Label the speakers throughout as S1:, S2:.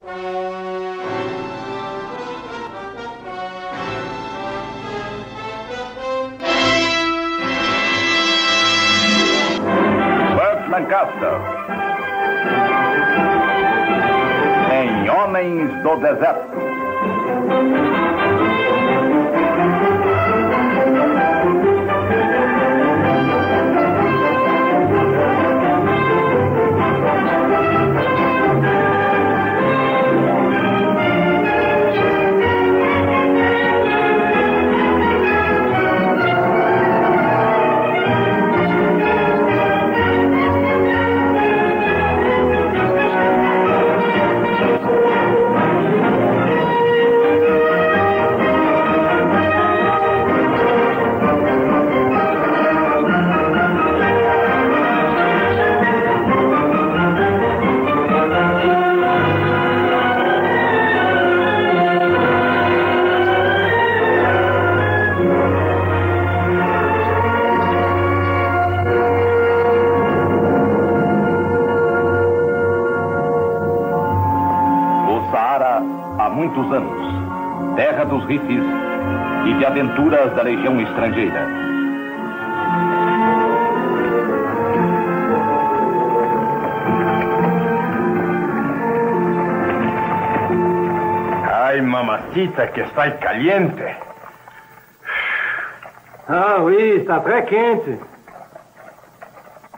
S1: Burt Lancaster. Em Homens do Deserto. E de aventuras da legião estrangeira.
S2: Ay, mamacita, que está caliente.
S3: Ah, oui, está très quente.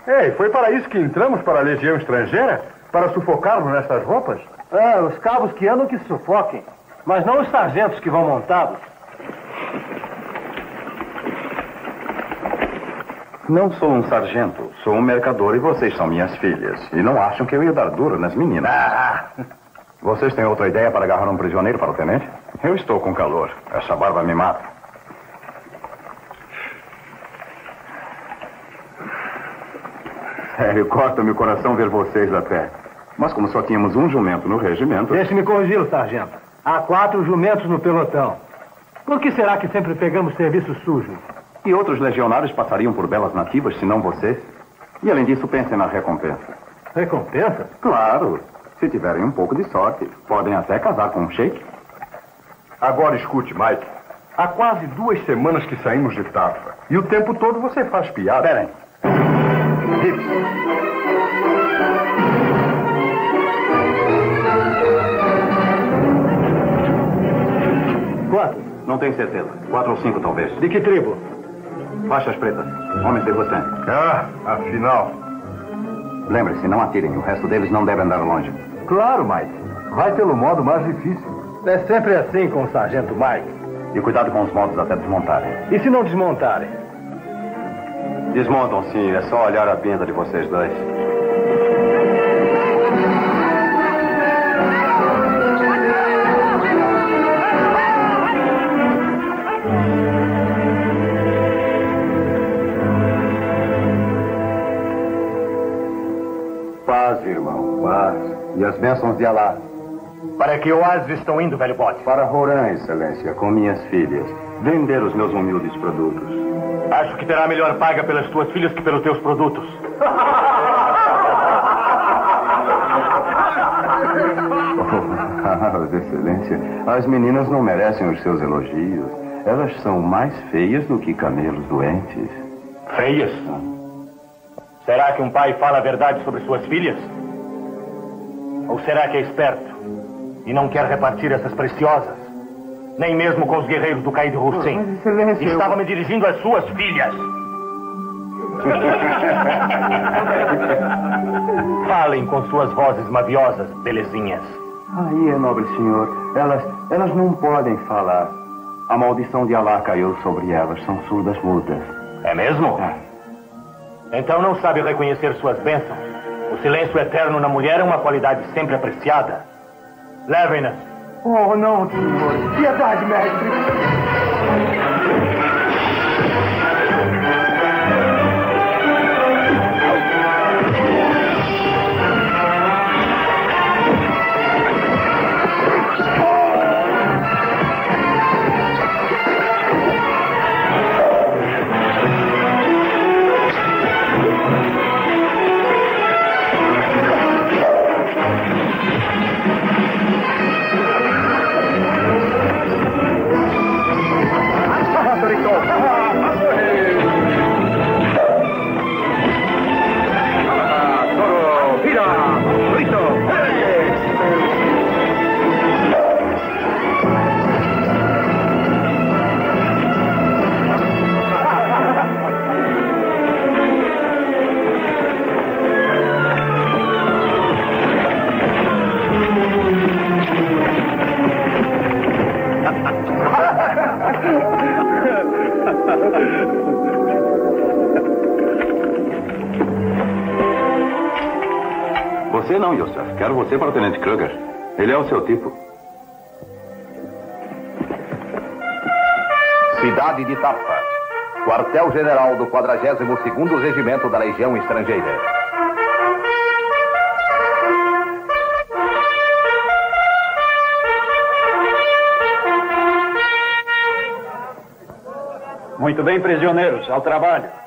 S2: Ei, foi para isso que entramos para a Legião Estrangeira? Para sufocarmos nessas roupas?
S3: Ah, os cabos que andam que sufoquem. Mas não os sargentos que vão montados.
S1: Não sou um sargento, sou um mercador e vocês são minhas filhas. E não acham que eu ia dar duro nas meninas. Vocês têm outra ideia para agarrar um prisioneiro para o tenente? Eu estou com calor. Essa barba me mata. Sério, corta-me o coração ver vocês até. Mas como só tínhamos um jumento no regimento.
S3: Deixe-me corrigi-lo, sargento. Há quatro jumentos no pelotão. Por que será que sempre pegamos serviço sujo?
S1: E outros legionários passariam por belas nativas, se não vocês? E além disso, pensem na recompensa.
S3: Recompensa?
S1: Claro. Se tiverem um pouco de sorte, podem até casar com um sheik.
S2: Agora escute, Mike. Há quase duas semanas que saímos de Tafa. E o tempo todo você faz piada.
S1: Esperem.
S3: Quantos?
S1: Não tenho certeza. Quatro ou cinco, talvez.
S3: De que tribo?
S1: Faixas pretas. Homens de você.
S2: Ah, afinal.
S1: Lembre-se, não atirem. O resto deles não deve andar longe.
S2: Claro, Mike. Vai pelo modo mais difícil.
S3: É sempre assim com o sargento Mike.
S1: E cuidado com os modos até desmontarem.
S3: E se não desmontarem?
S1: Desmontam sim, é só olhar a pinta de vocês dois. E as bênçãos de Alá.
S3: Para que oásis estão indo, velho bote?
S1: Para Roran, excelência, com minhas filhas. Vender os meus humildes produtos.
S3: Acho que terá melhor paga pelas tuas filhas que pelos teus produtos.
S1: Oh, excelência, as meninas não merecem os seus elogios. Elas são mais feias do que camelos doentes.
S3: Feias? Será que um pai fala a verdade sobre suas filhas? Ou será que é esperto e não quer repartir essas preciosas? Nem mesmo com os guerreiros do Caído
S1: excelência, eu-
S3: Estava me dirigindo às suas filhas. Falem com suas vozes maviosas, belezinhas.
S1: Aí é, nobre senhor. Elas, elas não podem falar. A maldição de Alá caiu sobre elas. São surdas mudas.
S3: É mesmo? Então não sabe reconhecer suas bênçãos. O silêncio eterno na mulher é uma qualidade sempre apreciada. Levem-nas.
S2: Oh, não, senhor. Piedade, mestre.
S4: Não, Yosef. Quero você para o Tenente Kruger. Ele é o seu tipo.
S5: Cidade de Tapa. Quartel-General do 42º Regimento da Legião Estrangeira.
S6: Muito bem, prisioneiros, ao trabalho.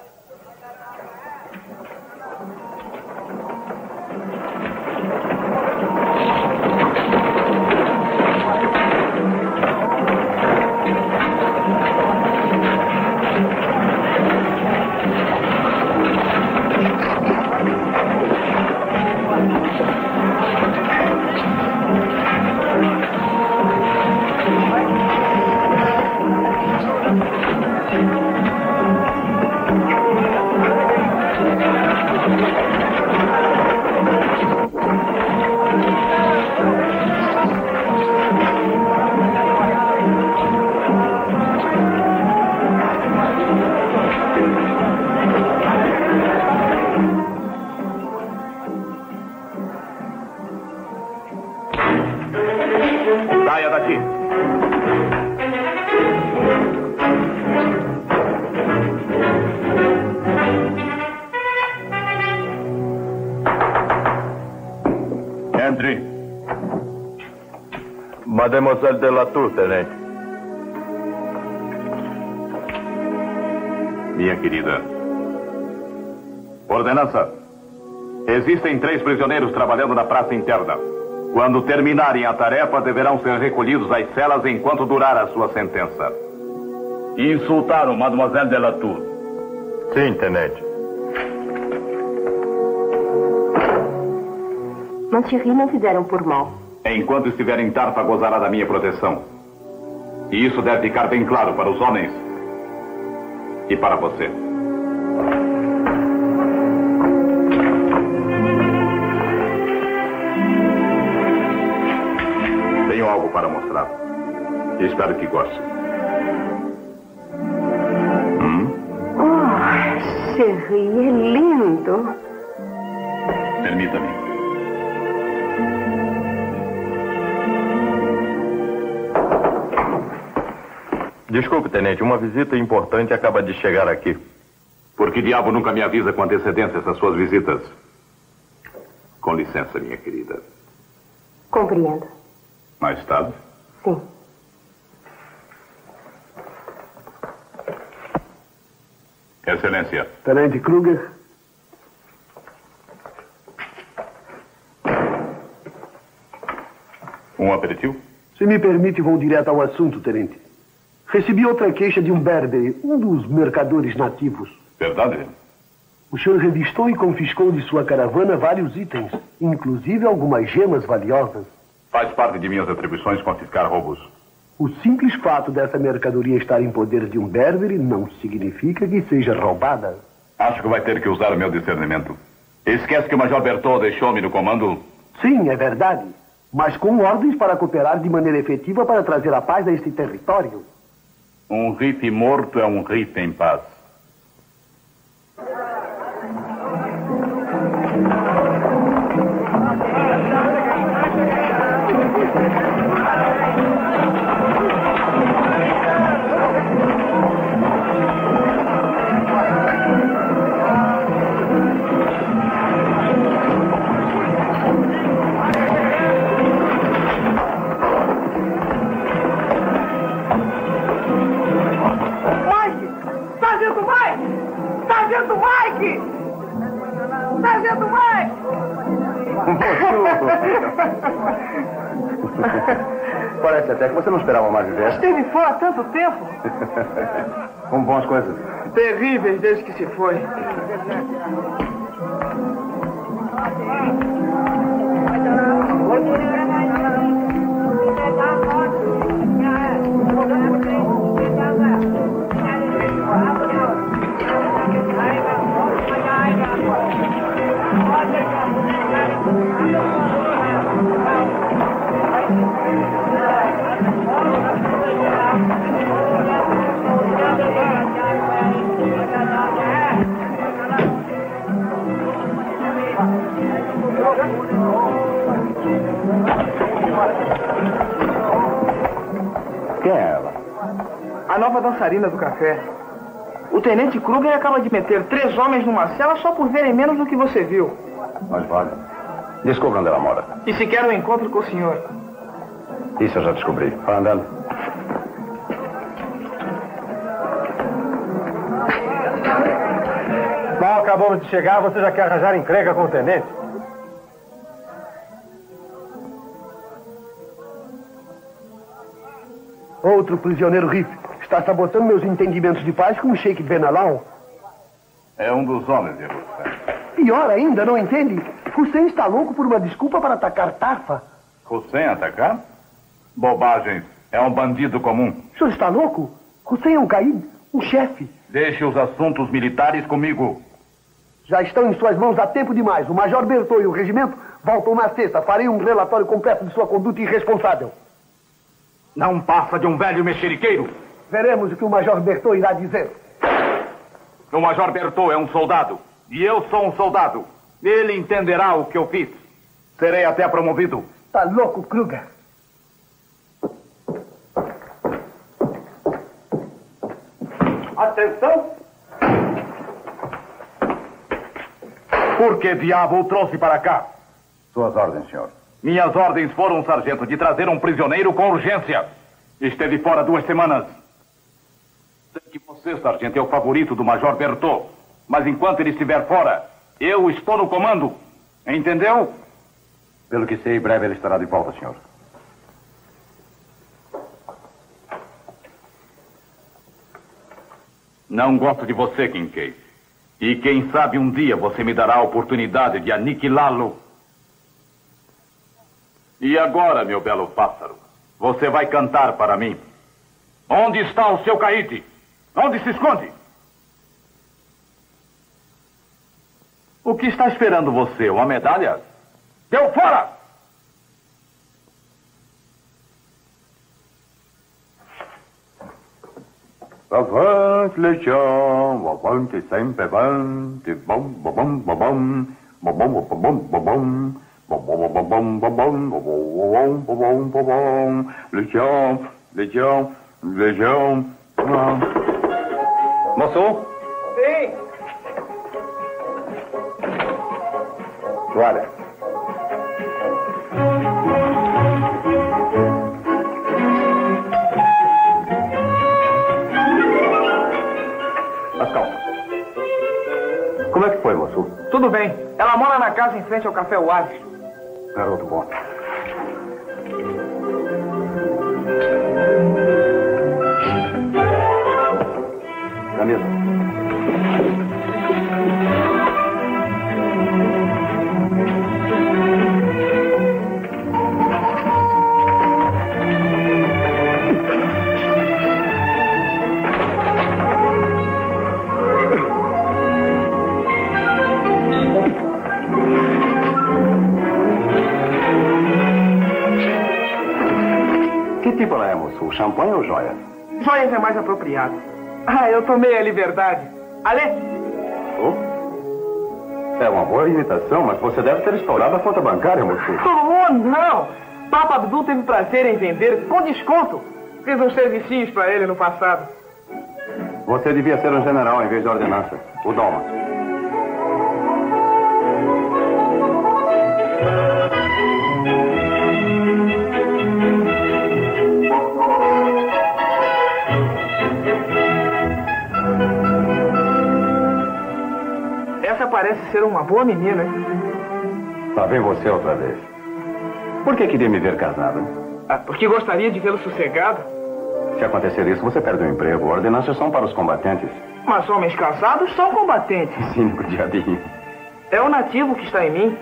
S7: Mademoiselle de Latour, tenente.
S4: Minha querida. Ordenança. Existem três prisioneiros trabalhando na praça interna. Quando terminarem a tarefa, deverão ser recolhidos às celas enquanto durar a sua sentença.
S6: Insultaram Mademoiselle de Latour.
S7: Sim, tenente.
S8: Mas Thierry não fizeram por mal.
S4: Enquanto estiver em Tarpa, gozará da minha proteção. E isso deve ficar bem claro para os homens e para você. Tenho algo para mostrar. Espero que goste.
S8: Hum? Oh, Cherry, é lindo.
S7: Desculpe, tenente, uma visita importante acaba de chegar aqui.
S4: Por que diabo nunca me avisa com antecedência essas suas visitas? Com licença, minha querida.
S8: Compreendo.
S4: Mais tarde?
S8: Sim.
S4: Excelência.
S9: Tenente Kruger.
S4: Um aperitivo?
S9: Se me permite, vou direto ao assunto, tenente. Recebi outra queixa de um berber, um dos mercadores nativos.
S4: Verdade?
S9: O senhor revistou e confiscou de sua caravana vários itens, inclusive algumas gemas valiosas.
S4: Faz parte de minhas atribuições confiscar roubos.
S9: O simples fato dessa mercadoria estar em poder de um berber não significa que seja roubada.
S4: Acho que vai ter que usar o meu discernimento. Esquece que o Major Bertot deixou-me no comando?
S9: Sim, é verdade. Mas com ordens para cooperar de maneira efetiva para trazer a paz a este território.
S4: Um rife morto é um rife em paz. Parece até que você não esperava mais ver.
S10: Esteve fora há tanto tempo.
S4: Como vão as coisas?
S10: Terríveis desde que se foi.
S1: Quem é ela?
S10: A nova dançarina do café. O tenente Kruger acaba de meter três homens numa cela só por verem menos do que você viu.
S1: Mas vale. Descubra onde ela mora.
S10: E se quer um encontro com o senhor.
S1: Isso eu já descobri. Vai andando.
S4: Mal acabamos de chegar, você já quer arranjar encrenca com o tenente?
S9: Outro prisioneiro Riff está sabotando meus entendimentos de paz com o Sheikh Benalau.
S1: É um dos homens de Hussein.
S9: Pior ainda, não entende? Hussein está louco por uma desculpa para atacar Tafa.
S1: Hussein atacar? Bobagens. É um bandido comum.
S9: O senhor está louco? Hussein é um caído, um chefe.
S1: Deixe os assuntos militares comigo.
S9: Já estão em suas mãos há tempo demais. O Major Bertot e o regimento voltam na sexta. Farei um relatório completo de sua conduta irresponsável.
S4: Não passa de um velho mexeriqueiro.
S9: Veremos o que o Major Bertot irá dizer.
S1: O Major Bertot é um soldado. E eu sou um soldado. Ele entenderá o que eu fiz. Serei até promovido.
S9: Tá louco, Kruger?
S4: Atenção! Por que diabo o trouxe para cá?
S1: Suas ordens, senhor.
S4: Minhas ordens foram, sargento, de trazer um prisioneiro com urgência. Esteve fora duas semanas. Sei que você, sargento, é o favorito do Major Bertot. Mas enquanto ele estiver fora, eu estou no comando. Entendeu?
S1: Pelo que sei, breve ele estará de volta, senhor.
S4: Não gosto de você, Kincaid. E quem sabe um dia você me dará a oportunidade de aniquilá-lo. E agora, meu belo pássaro, você vai cantar para mim. Onde está o seu caíte? Onde se esconde? O que está esperando você? Uma medalha? Deu fora!
S1: Avante, legião, avante sempre avante, bom, bom, bom, bom, bom, bom, bom, bom, bom, Legião, legião, legião. Moçom?
S10: Sim.
S1: Olha. Mas calma. Como é que foi, moço?
S10: Tudo bem. Ela mora na casa em frente ao Café Oásis.
S1: Gerald Warner. The music. Tipo ela é? Champanhe ou joia?
S10: Joias é mais apropriado. Ah, eu tomei a liberdade. Ale,
S1: É uma boa imitação, mas você deve ter estourado a conta bancária, moço.
S10: Oh, não! Papa Abdul teve prazer em vender com desconto. Fiz uns servicinhos para ele no passado.
S1: Você devia ser um general em vez de ordenança. O Doma.
S10: Parece ser uma boa menina?
S1: Lá vem você outra vez. Por que queria me ver casado?
S10: Ah, porque gostaria de vê-lo sossegado.
S1: Se acontecer isso, você perde o emprego. Ordenanças são para os combatentes.
S10: Mas homens casados são combatentes.
S1: Cínico diabinho.
S10: É o nativo que está em mim.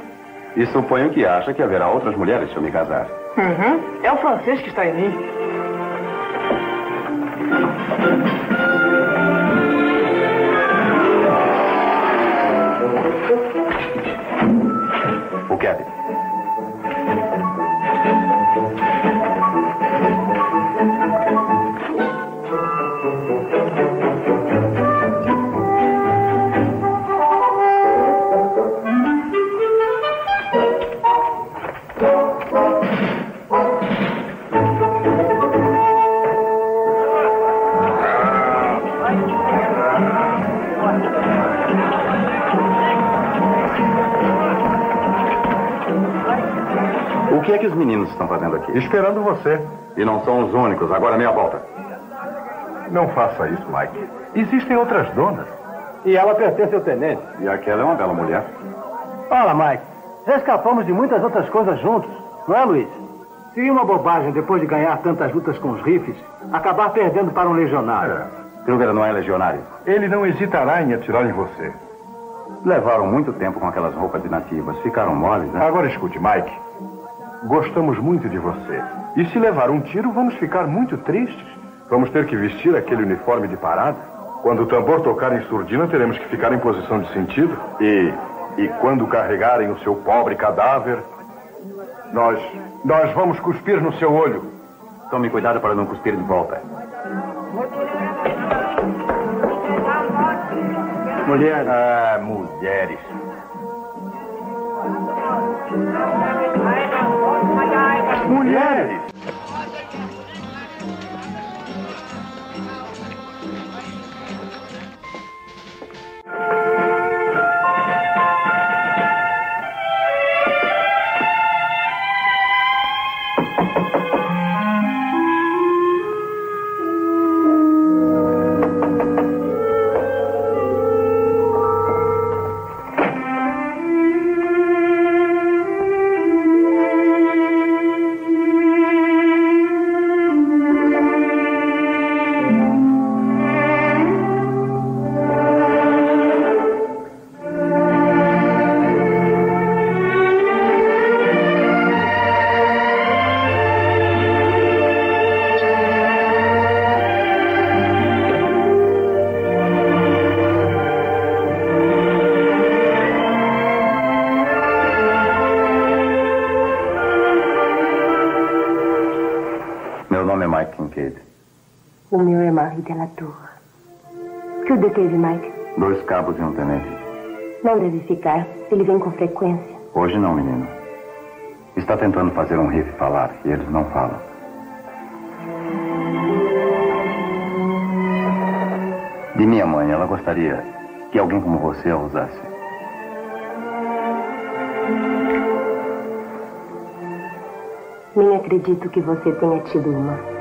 S1: E suponho que acha que haverá outras mulheres se eu me casar.
S10: Uhum. É o francês que está em mim.
S1: together. Meninos estão fazendo aqui?
S2: Esperando você.
S1: E não são os únicos. Agora meia volta.
S2: Não faça isso, Mike. Existem outras donas.
S11: E ela pertence ao tenente.
S1: E aquela é uma bela mulher.
S11: Fala, Mike. Já escapamos de muitas outras coisas juntos, não é, Luiz? Seria uma bobagem, depois de ganhar tantas lutas com os rifles, acabar perdendo para um legionário.
S1: Kruger não é legionário.
S2: Ele não hesitará em atirar em você.
S1: Levaram muito tempo com aquelas roupas de nativas. Ficaram moles, né?
S2: Agora escute, Mike. Gostamos muito de você. E se levar um tiro, vamos ficar muito tristes. Vamos ter que vestir aquele uniforme de parada. Quando o tambor tocar em surdina, teremos que ficar em posição de sentido. E, e quando carregarem o seu pobre cadáver, nós, nós vamos cuspir no seu olho.
S1: Tome cuidado para não cuspir de volta.
S11: Mulheres.
S2: Ah, mulheres. Mulheres!
S12: Deteve, Mike?
S1: Dois cabos e um tenente.
S12: Não deve ficar. Ele vem com frequência.
S1: Hoje não, menino. Está tentando fazer um riff falar e eles não falam. De minha mãe, ela gostaria que alguém como você a usasse.
S12: Nem acredito que você tenha tido uma.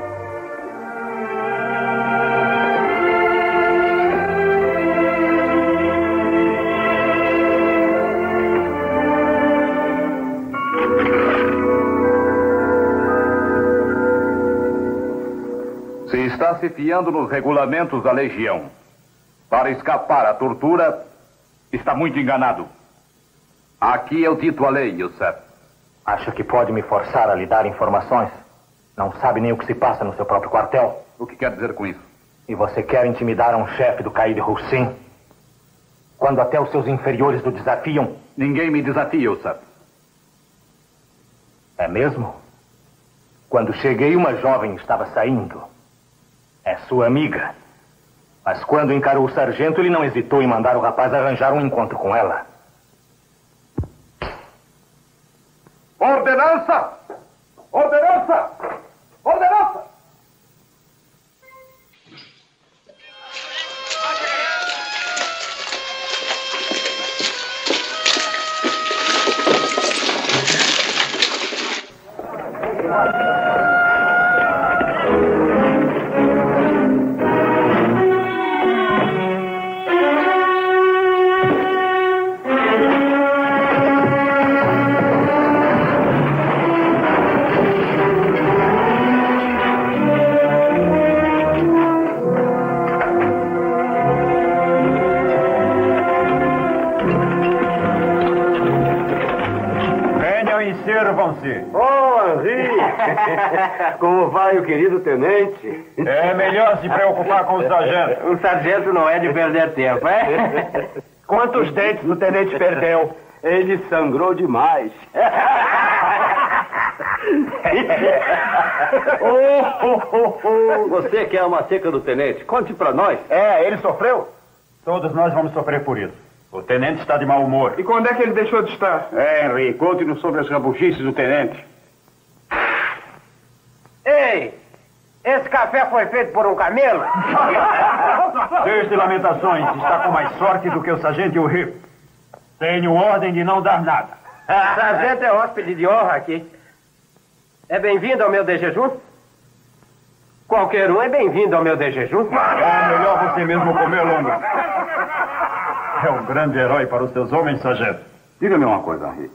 S4: Se fiando nos regulamentos da Legião para escapar à tortura, está muito enganado. Aqui eu dito a lei, Youssef.
S3: Acha que pode me forçar a lhe dar informações? Não sabe nem o que se passa no seu próprio quartel?
S4: O que quer dizer com isso?
S3: E você quer intimidar um chefe do Caíde Hussein? Quando até os seus inferiores o desafiam?
S4: Ninguém me desafia, Youssef.
S3: É mesmo? Quando cheguei, uma jovem estava saindo. É sua amiga. Mas quando encarou o sargento, ele não hesitou em mandar o rapaz arranjar um encontro com ela.
S4: Ordenança! Ordenança! Ordenança!
S5: E sirvam-se.
S11: Oh, Henri! Como vai o querido tenente?
S5: É melhor se preocupar com o sargento.
S11: O sargento não é de perder tempo, é?
S3: Quantos dentes o tenente perdeu?
S11: Ele sangrou demais. Você que é uma seca do tenente, conte pra nós.
S3: É, ele sofreu?
S5: Todos nós vamos sofrer por isso. O tenente está de mau humor.
S10: E quando é que ele deixou de estar?
S5: É, Henry, conte-nos sobre as rabugices do tenente.
S11: Ei! Esse café foi feito por um camelo?
S5: Desde lamentações, está com mais sorte do que o sargento e o Rip. Tenho ordem de não dar nada.
S11: Sargento é hóspede de honra aqui. É bem-vindo ao meu de jejum? Qualquer um é bem-vindo ao meu de jejum.
S5: É melhor você mesmo comer, Longo. É um grande herói para os seus homens, sargento.
S1: Diga-me uma coisa, Henri.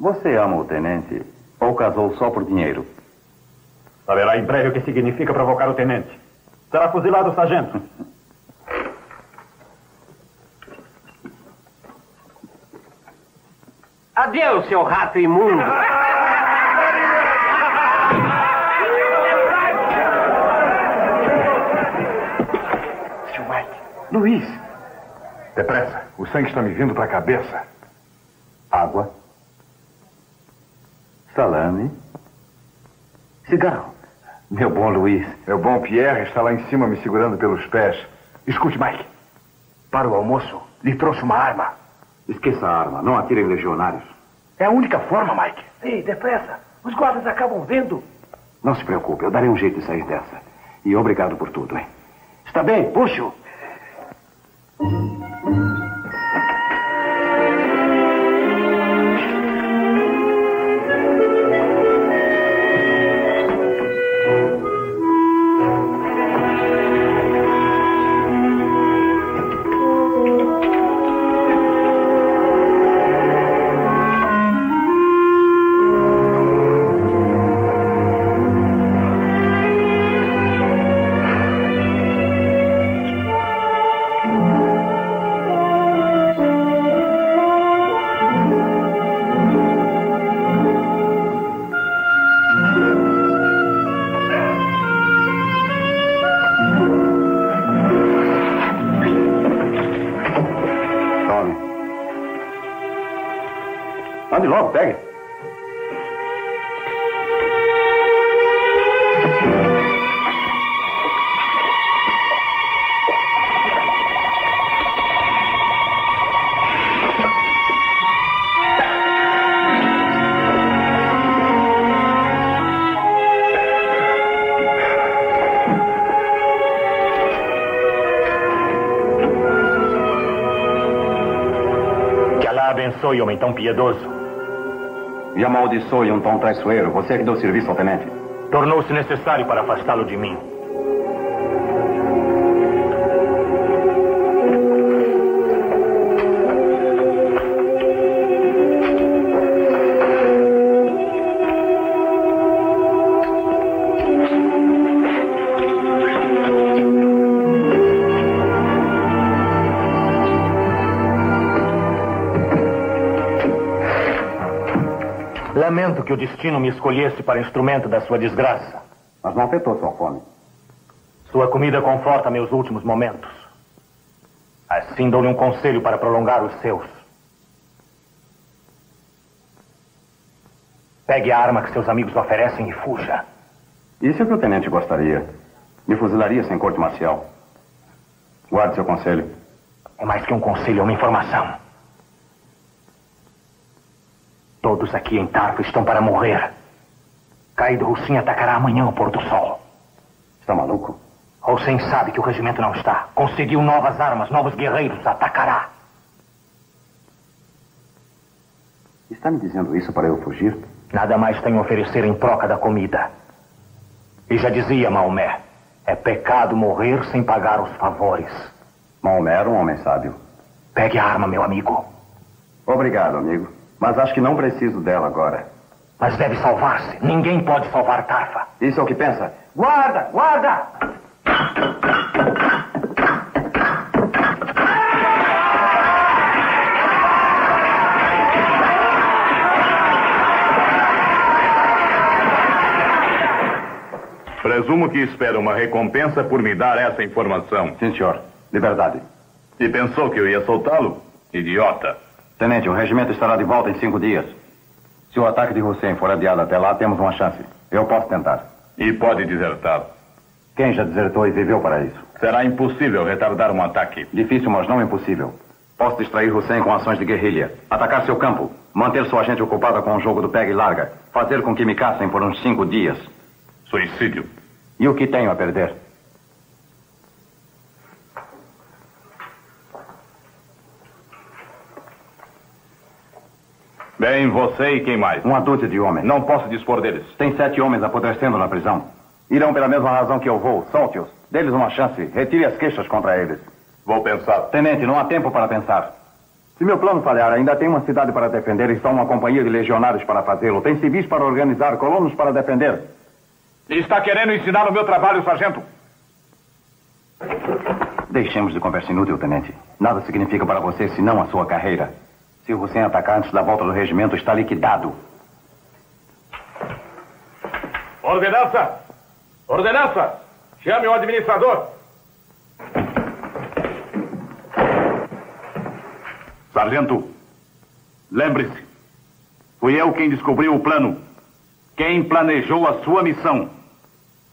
S1: Você ama o tenente ou casou só por dinheiro?
S5: Saberá em breve o que significa provocar o tenente. Será fuzilado, sargento.
S11: Adeus, seu rato imundo.
S2: Seu Mike. Luiz. Depressa. O sangue está me vindo para a cabeça.
S1: Água. Salame. Cigarro. Meu bom Luiz.
S2: Meu bom Pierre está lá em cima me segurando pelos pés. Escute, Mike. Para o almoço, lhe trouxe uma arma.
S1: Esqueça a arma. Não atire em legionários.
S2: É a única forma, Mike.
S11: Ei, depressa. Os guardas acabam vendo.
S1: Não se preocupe. Eu darei um jeito de sair dessa. E obrigado por tudo, hein?
S11: Está bem, puxo.
S3: Alá abençoe, homem tão piedoso.
S1: E amaldiçoe um tão traiçoeiro. Você é que deu serviço ao tenente.
S3: Tornou-se necessário para afastá-lo de mim. Que o destino me escolhesse para instrumento da sua desgraça.
S1: Mas não afetou sua fome.
S3: Sua comida conforta meus últimos momentos. Assim dou-lhe um conselho para prolongar os seus. Pegue a arma que seus amigos oferecem e fuja.
S1: Isso é o que o tenente gostaria. Me fuzilaria sem corte marcial. Guarde seu conselho.
S3: É mais que um conselho, é uma informação. Todos aqui em Tarfa estão para morrer. Caído Hussein atacará amanhã ao pôr do sol.
S1: Está maluco?
S3: Hussein sabe que o regimento não está. Conseguiu novas armas, novos guerreiros. Atacará.
S1: Está me dizendo isso para eu fugir?
S3: Nada mais tenho a oferecer em troca da comida. E já dizia Maomé: é pecado morrer sem pagar os favores.
S1: Maomé era um homem sábio.
S3: Pegue a arma, meu amigo.
S1: Obrigado, amigo. Mas acho que não preciso dela agora.
S3: Mas deve salvar-se. Ninguém pode salvar Tarfa.
S1: Isso é o que pensa?
S11: Guarda, guarda!
S4: Presumo que espera uma recompensa por me dar essa informação.
S1: Sim, senhor. Liberdade.
S4: E pensou que eu ia soltá-lo? Idiota.
S1: Tenente, o regimento estará de volta em cinco dias. Se o ataque de Hussein for adiado até lá, temos uma chance. Eu posso tentar.
S4: E pode desertar.
S1: Quem já desertou e viveu para isso?
S4: Será impossível retardar um ataque.
S1: Difícil, mas não impossível. Posso distrair Hussein com ações de guerrilha, atacar seu campo, manter sua gente ocupada com o jogo do pega e larga, fazer com que me caçem por uns cinco dias.
S4: Suicídio.
S1: E o que tenho a perder?
S4: Bem, você e quem mais?
S1: Um adulto de homem.
S4: Não posso dispor deles.
S1: Tem sete homens apodrecendo na prisão. Irão pela mesma razão que eu vou. Solte-os. Dê-lhes uma chance. Retire as queixas contra eles.
S4: Vou pensar.
S1: Tenente, não há tempo para pensar. Se meu plano falhar, ainda tem uma cidade para defender e só uma companhia de legionários para fazê-lo. Tem civis para organizar, colonos para defender.
S4: Está querendo ensinar o meu trabalho, sargento?
S1: Deixemos de conversa inútil, tenente. Nada significa para você senão a sua carreira. Se o Hussein atacar antes da volta do regimento, está liquidado.
S4: Ordenança! Ordenança! Chame o administrador! Sargento, lembre-se, fui eu quem descobriu o plano, quem planejou a sua missão.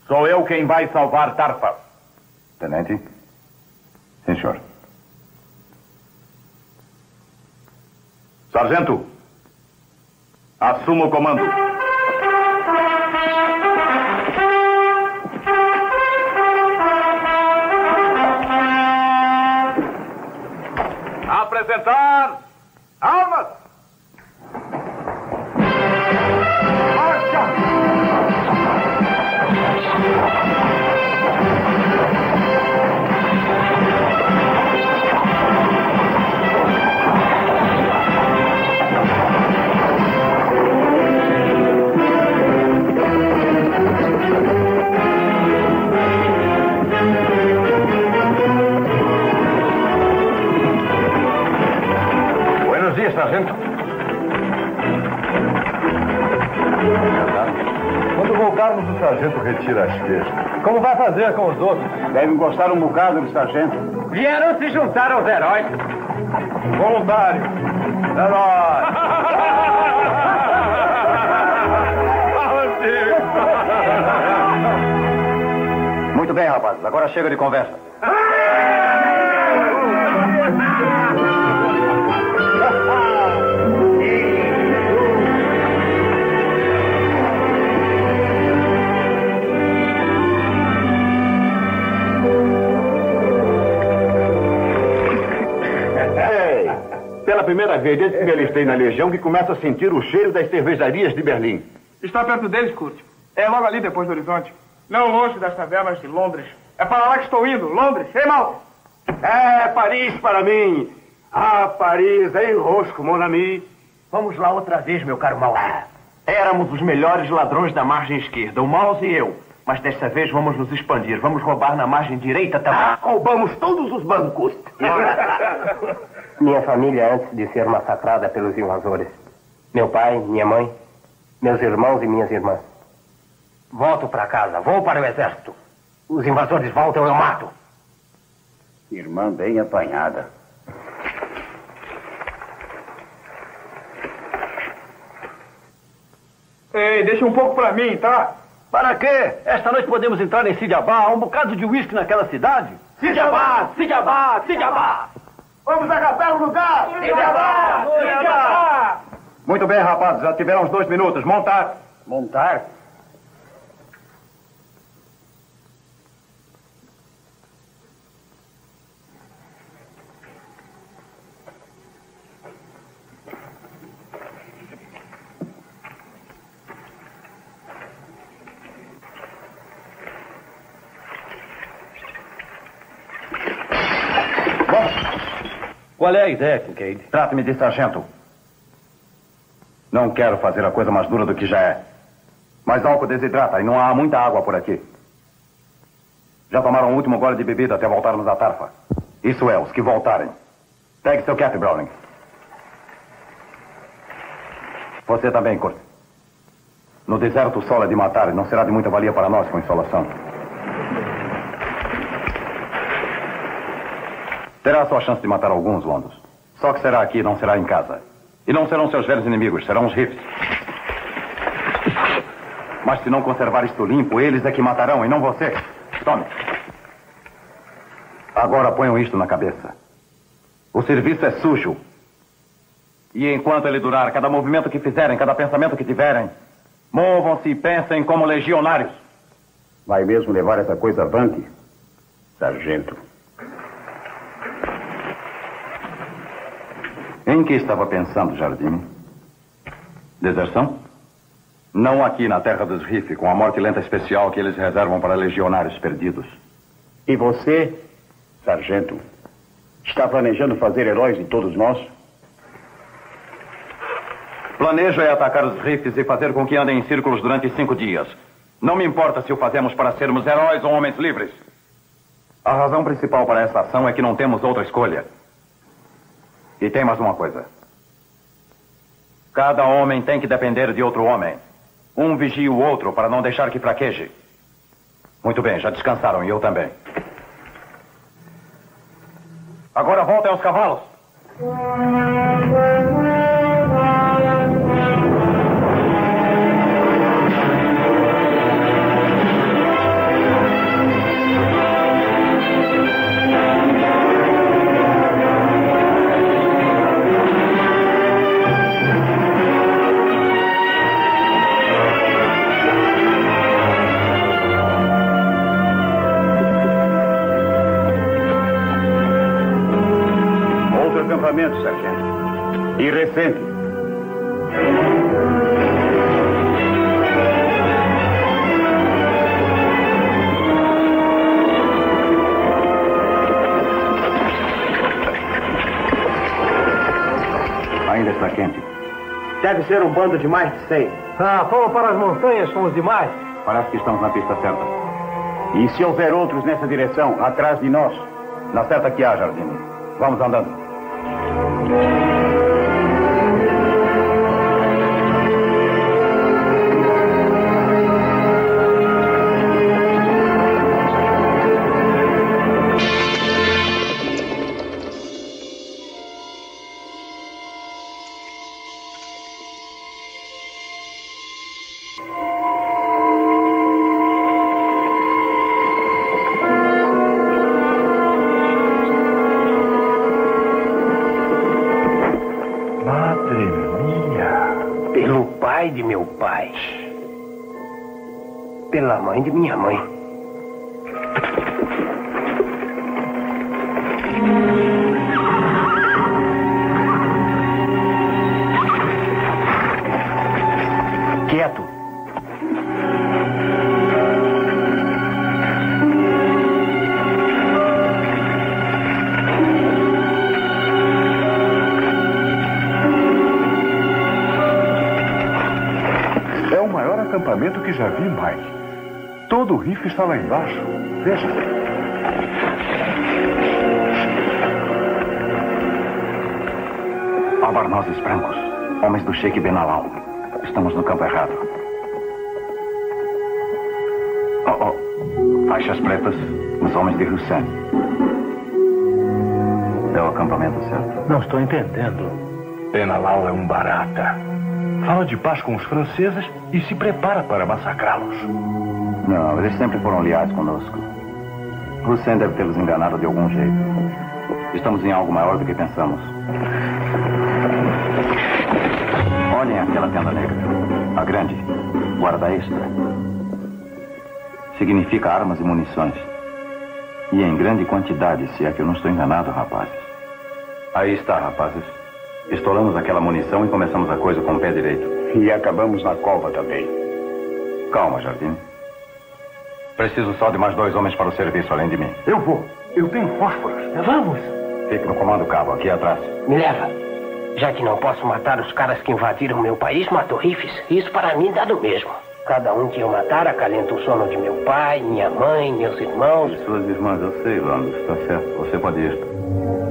S4: Sou eu quem vai salvar Tarfa.
S1: Tenente? Sim, senhor.
S4: Sargento, assuma o comando. Apresentar
S2: sargento retira as queixas. Como vai fazer com os outros?
S5: Devem gostar um bocado do sargento.
S3: Vieram se juntar aos heróis.
S2: Voluntário.
S1: Muito bem, rapazes. Agora chega de conversa.
S5: Pela primeira vez desde que me alistei na Legião que começo a sentir o cheiro das cervejarias de Berlim.
S10: Está perto deles, Kurt. É logo ali depois do horizonte. Não longe das tavernas de Londres. É para lá que estou indo, Londres. Ei, mal!
S5: É, Paris para mim. Ah, Paris, em rosco, mon ami.
S3: Vamos lá outra vez, meu caro Mal. Éramos os melhores ladrões da margem esquerda, o Mouse e eu. Mas desta vez vamos nos expandir. Vamos roubar na margem direita também.
S5: Roubamos todos os bancos.
S13: Minha família antes de ser massacrada pelos invasores. Meu pai, minha mãe, meus irmãos e minhas irmãs. Volto para casa, vou para o exército. Os invasores voltam, eu mato.
S5: Irmã bem apanhada.
S10: Ei, deixa um pouco para mim, tá?
S11: Para quê? Esta noite podemos entrar em Sidiabá. Há um bocado de uísque naquela cidade.
S10: Sidiabá, Sidiabá, Sidiabá! Vamos agarrar o lugar! Sidiabá, Sidiabá!
S1: Muito bem, rapazes. Já tiveram uns dois minutos. Montar.
S13: Montar?
S11: Qual é a ideia, Kincaid?
S1: Trate-me de sargento. Não quero fazer a coisa mais dura do que já é. Mas álcool desidrata e não há muita água por aqui. Já tomaram o último gole de bebida até voltarmos à tarfa. Isso é, os que voltarem. Pegue seu cap, Browning. Você também, Kurt. No deserto o sol é de matar e não será de muita valia para nós com insolação. Terá sua chance de matar alguns, Londos. Só que será aqui, não será em casa. E não serão seus velhos inimigos, serão os rifles. Mas se não conservar isto limpo, eles é que matarão e não você. Tome. Agora ponham isto na cabeça. O serviço é sujo. E enquanto ele durar, cada movimento que fizerem, cada pensamento que tiverem, movam-se e pensem como legionários.
S5: Vai mesmo levar essa coisa avante, sargento?
S1: Em que estava pensando, Jardim? Deserção? Não aqui na terra dos Riff, com a morte lenta especial que eles reservam para legionários perdidos.
S5: E você, sargento, está planejando fazer heróis de todos nós?
S1: Planejo é atacar os Riffs e fazer com que andem em círculos durante cinco dias. Não me importa se o fazemos para sermos heróis ou homens livres. A razão principal para essa ação é que não temos outra escolha. E tem mais uma coisa. Cada homem tem que depender de outro homem. Um vigia o outro para não deixar que fraqueje. Muito bem, já descansaram e eu também. Agora voltem aos cavalos.
S5: Acampamento, sargento. E recente.
S1: Ainda está quente.
S10: Deve ser um bando de mais de 100.
S11: Ah, fomos para as montanhas com os demais.
S1: Parece que estamos na pista certa.
S5: E se houver outros nessa direção, atrás de nós?
S1: Na certa que há, Jardim. Vamos andando.
S13: Thank you. Pela mãe de minha mãe. Quieto.
S2: É o maior acampamento que já vi, Mike. Todo o riff está lá embaixo. Veja.
S1: Albarnozes brancos. Homens do Sheik Benalal. Estamos no campo errado. Oh, oh. Faixas pretas. Os homens de Hussein. É o acampamento certo.
S11: Não estou entendendo.
S2: Benalau é um barata. Fala de paz com os franceses e se prepara para massacrá-los.
S1: Não, eles sempre foram leais conosco. Hussein deve tê-los enganado de algum jeito. Estamos em algo maior do que pensamos. Olhem aquela tenda negra. A grande. Guarda extra. Significa armas e munições. E em grande quantidade, se é que eu não estou enganado, rapazes. Aí está, rapazes. Estouramos aquela munição e começamos a coisa com o pé direito.
S5: E acabamos na cova também.
S1: Calma, Jardim. Preciso só de mais dois homens para o serviço, além de mim.
S2: Eu vou. Eu tenho fósforos.
S11: Vamos.
S1: Fique no comando cabo, aqui atrás.
S13: Me leva. Já que não posso matar os caras que invadiram meu país, mato rifes. Isso para mim dá do mesmo. Cada um que eu matar acalenta o sono de meu pai, minha mãe, meus irmãos.
S1: Suas irmãs, eu sei, Lando. Está certo. Você pode ir.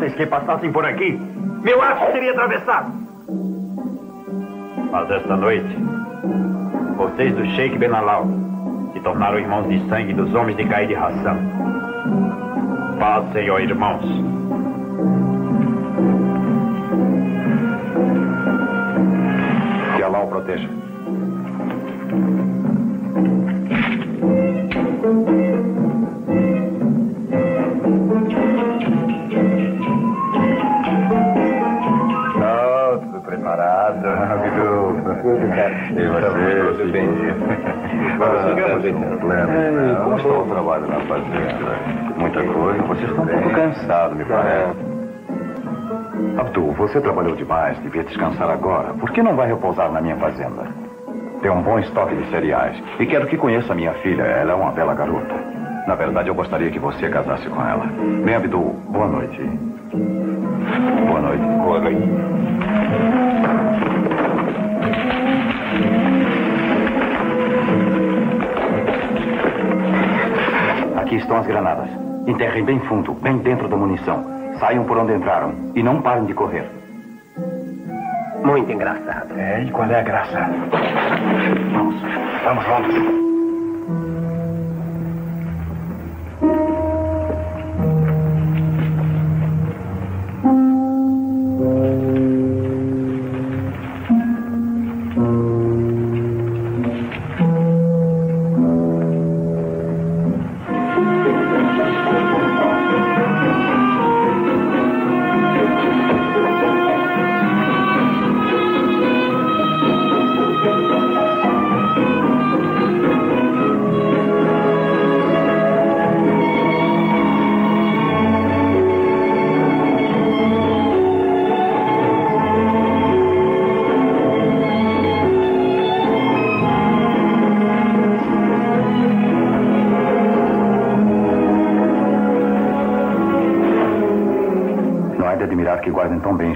S2: Antes que passassem por aqui, meu arco seria atravessado.
S1: Mas esta noite, vocês do Sheikh Benalau se tornaram irmãos de sangue dos homens de Caí de Hassan. Paz, Senhor, irmãos. Que Allah o proteja. Você, tudo bem? Como está o trabalho na fazenda? Muita coisa. Vocês estão um pouco cansados, me parece. Abdul, você trabalhou demais, devia descansar agora. Por que não vai repousar na minha fazenda? Tem um bom estoque de cereais. E quero que conheça minha filha. Ela é uma bela garota. Na verdade, eu gostaria que você casasse com ela. Bem, Abdul, boa noite. Boa noite. Boa noite. Estão as granadas. Enterrem bem fundo, bem dentro da munição. Saiam por onde entraram e não parem de correr.
S13: Muito engraçado.
S2: É, e qual é a graça? Vamos, vamos, vamos.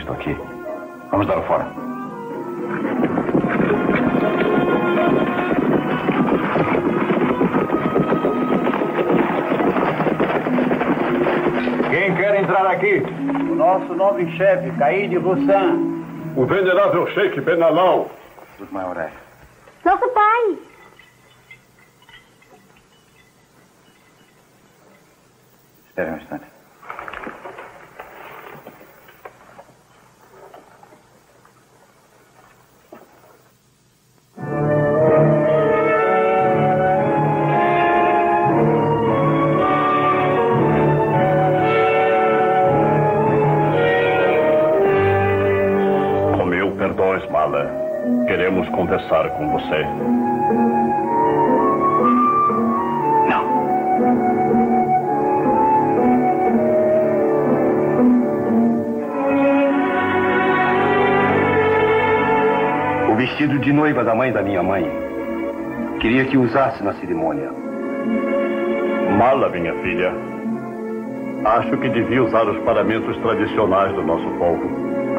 S1: Isto aqui. Vamos dar o fora.
S2: Quem quer entrar aqui?
S14: Nosso novo chefe, Caíde Roussan.
S15: O venerável Sheikh Benalau. Com você.
S16: O vestido de noiva da mãe da minha mãe. Queria que usasse na cerimônia.
S15: Mala, minha filha. Acho que devia usar os paramentos tradicionais do nosso povo.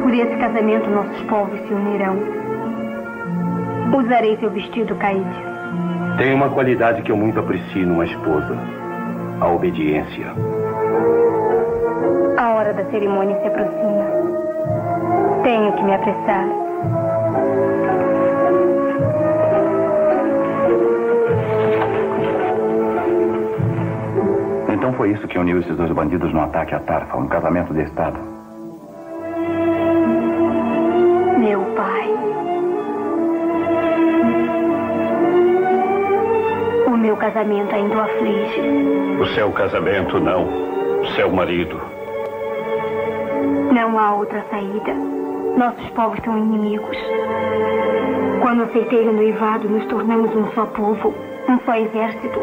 S12: Por esse casamento, nossos povos se unirão. Usarei seu vestido, Caíde.
S16: Tem uma qualidade que eu muito aprecio numa esposa: a obediência.
S12: A hora da cerimônia se aproxima. Tenho que me apressar.
S1: Então foi isso que uniu esses dois bandidos no ataque à Tarfa, um casamento de Estado.
S12: Casamento ainda o aflige.
S15: O seu casamento, não. O seu marido.
S12: Não há outra saída. Nossos povos são inimigos. Quando aceitei o noivado, nos tornamos um só povo, um só exército.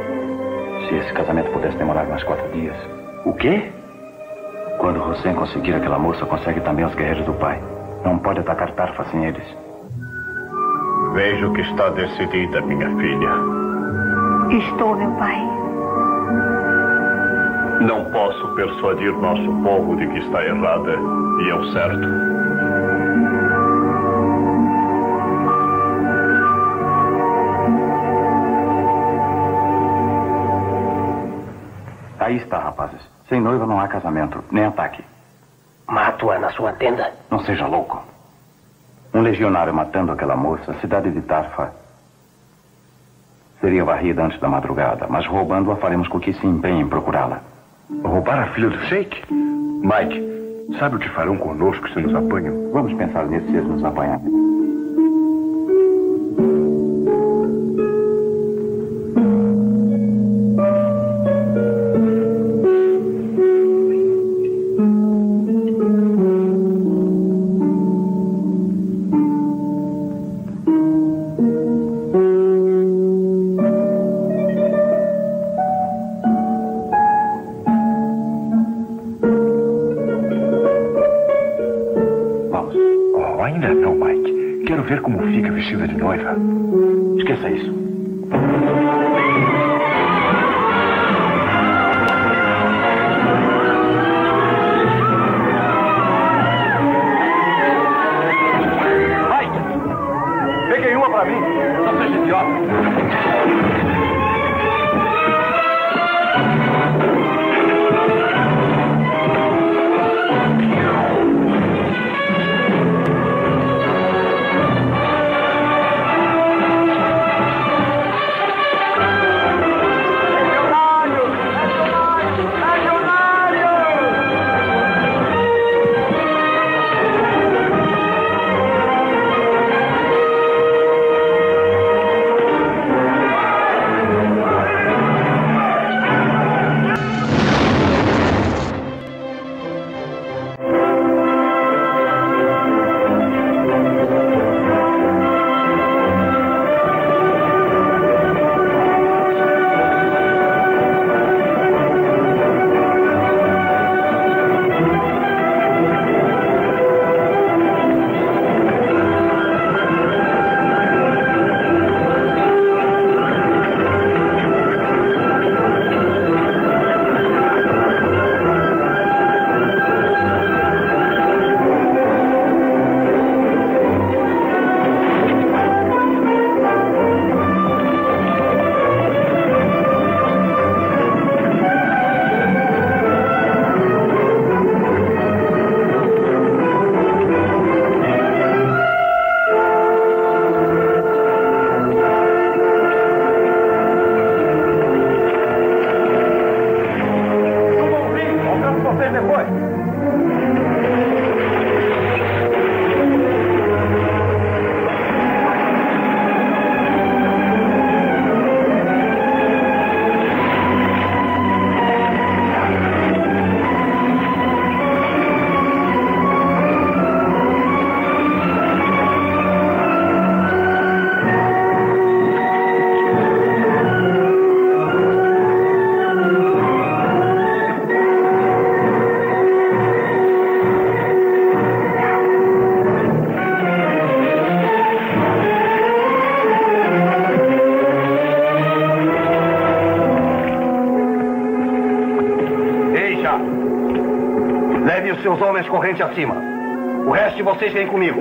S1: Se esse casamento pudesse demorar mais quatro dias.
S16: O quê?
S1: Quando Hussein conseguir aquela moça, consegue também os guerreiros do pai. Não pode atacar Tarfa sem eles.
S15: Vejo que está decidida, minha filha.
S12: Estou, meu pai.
S15: Não posso persuadir nosso povo de que está errada e eu certo.
S1: Aí está, rapazes. Sem noiva não há casamento, nem ataque.
S13: Mato-a na sua tenda?
S1: Não seja louco. Um legionário matando aquela moça, a cidade de Tarfa seria varrida antes da madrugada, mas roubando-a faremos com que se empenhe em procurá-la.
S2: Roubar a filha do Sheik? Mike, sabe o que farão conosco se nos apanham?
S1: Vamos pensar nisso se eles nos apanharem. Esqueça isso.
S5: Peguei uma pra mim. Não seja idiota.
S14: Corrente acima. O resto de vocês vem comigo.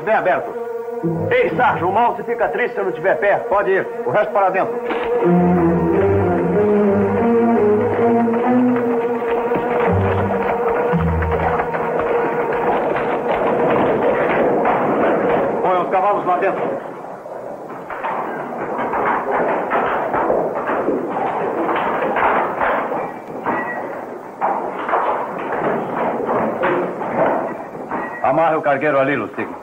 S5: Olhos bem abertos. Ei, Sarjo, o mal se fica triste se eu não estiver perto. Pode ir. O resto para dentro. Põe os cavalos lá dentro. Amarre o cargueiro ali, Lucigo.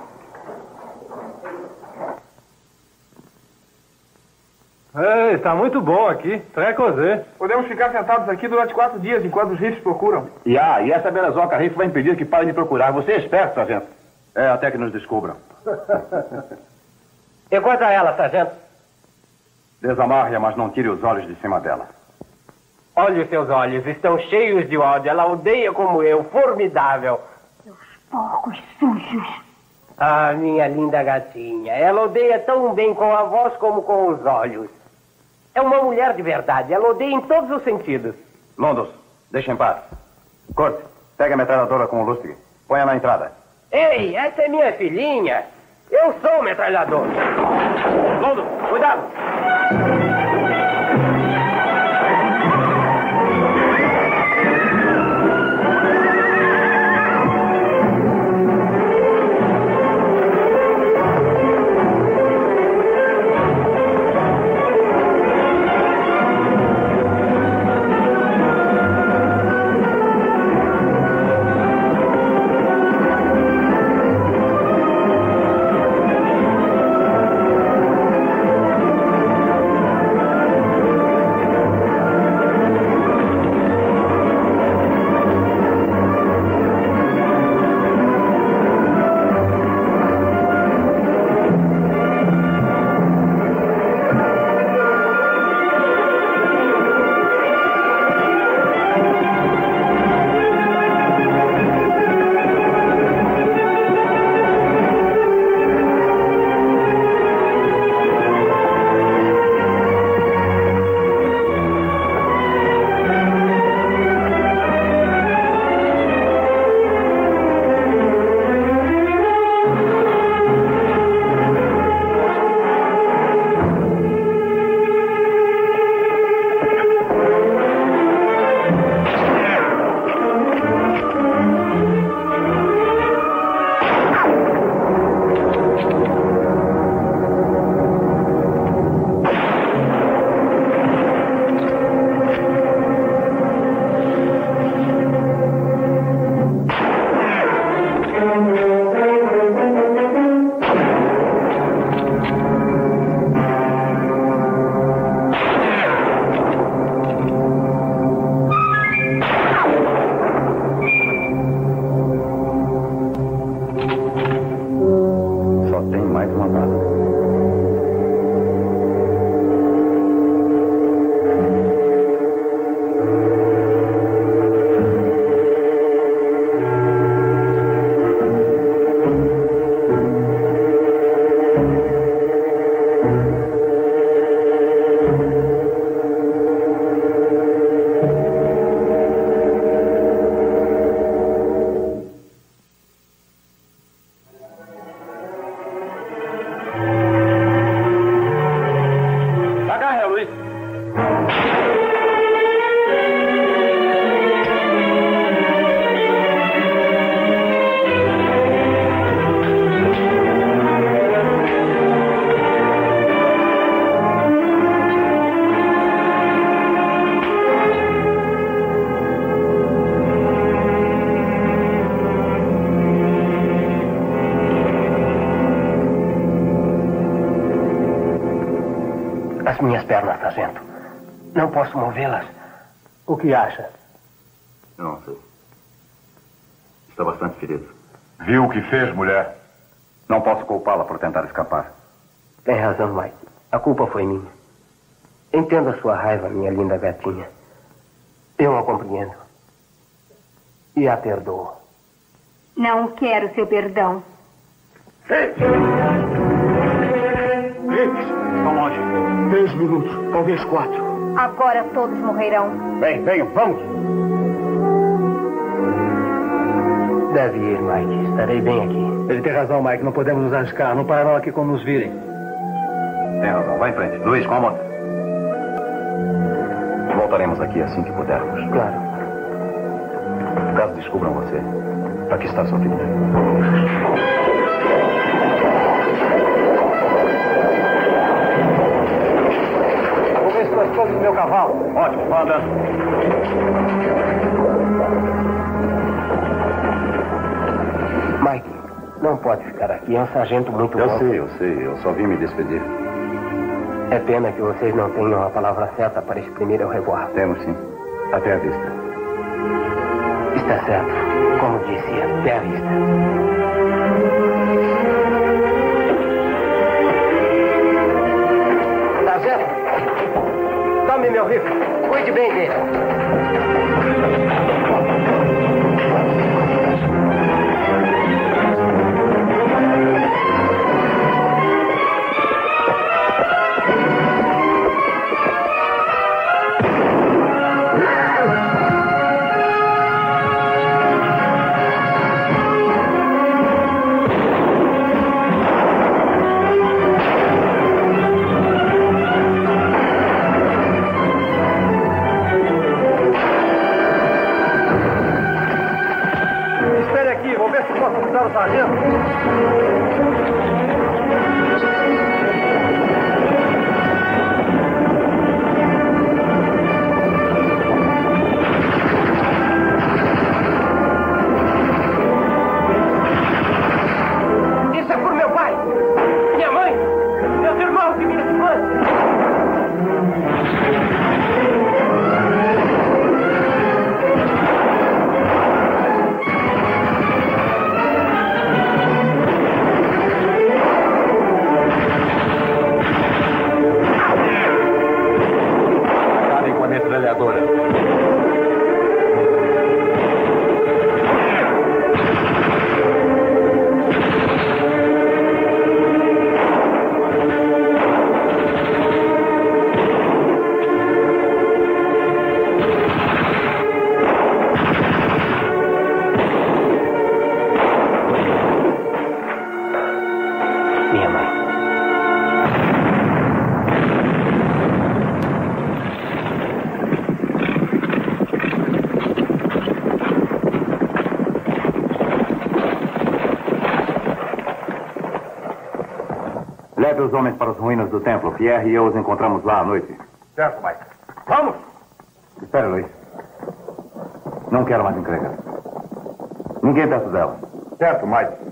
S11: Está muito bom aqui. Trecozê.
S10: Podemos ficar sentados aqui durante quatro dias enquanto os rifles procuram.
S5: E ah, e essa belezoca rifle vai impedir que parem de procurar. Você é esperto, sargento.
S1: É, até que nos descubram.
S13: Enquanto a ela, sargento.
S1: Desamarre-a, mas não tire os olhos de cima dela.
S13: Olhe os seus olhos, estão cheios de ódio. Ela odeia como eu, formidável.
S12: Porcos sujos.
S13: Ah, minha linda gatinha. Ela odeia tão bem com a voz como com os olhos. É uma mulher de verdade. Ela odeia em todos os sentidos.
S1: Londos, deixa em paz. Corte, pega a metralhadora com o Lustig. Ponha na entrada.
S13: Ei, essa é minha filhinha. Eu sou o metralhador. Londo, cuidado. Posso movê-las.
S11: O que acha?
S1: Não sei. Está bastante ferido.
S2: Viu o que fez, mulher?
S1: Não posso culpá-la por tentar escapar.
S13: Tem razão, Mike. A culpa foi minha. Entendo a sua raiva, minha linda gatinha. Eu a compreendo. E a perdoo.
S12: Não quero seu perdão.
S5: Estão longe.
S9: Três minutos, talvez quatro.
S12: Agora todos morrerão.
S5: Vem, venham, vamos.
S13: Deve ir, Mike. Estarei bem aqui.
S11: Ele tem razão, Mike. Não podemos nos arriscar. Não pararão aqui quando nos virem.
S1: Tem razão. Vai em frente. Luiz, com a moto. Voltaremos aqui assim que pudermos.
S13: Claro.
S1: Caso descubram você, aqui está sua filha.
S11: Coisas do meu cavalo.
S5: Ótimo, vá andando.
S13: Mike, não pode ficar aqui. É um sargento muito
S1: Eu
S13: bom.
S1: sei, eu sei. Eu só vim me despedir.
S13: É pena que vocês não tenham a palavra certa para exprimir o revoar.
S1: Temos sim. Até a vista.
S13: Está certo. Como disse, até a vista. Meu rifle. Cuide bem dele.
S1: Os homens para as ruínas do templo. Pierre e eu os encontramos lá à noite.
S2: Certo, Mike. Vamos!
S1: Espere, Luiz. Não quero mais encrenca. Ninguém perto dela.
S2: Certo, Mike.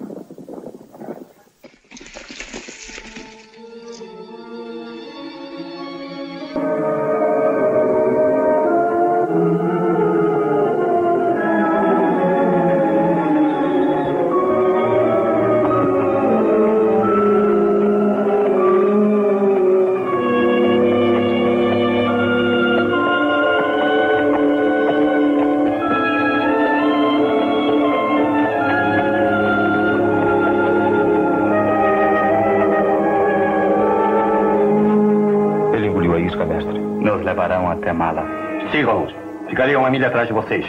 S4: Nos levarão até Mala.
S14: Sigam-nos. Ficarei a uma milha atrás de vocês.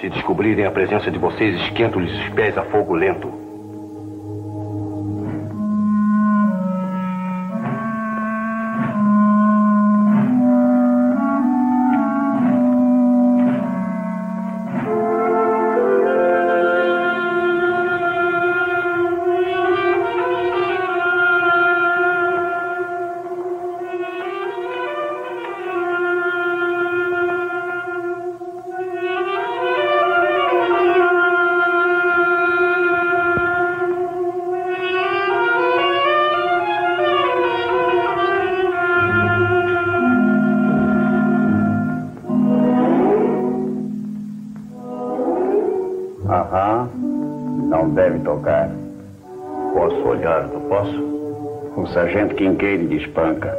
S14: Se descobrirem a presença de vocês, esquento-lhes os pés a fogo lento. O sargento Kincaid de espanca.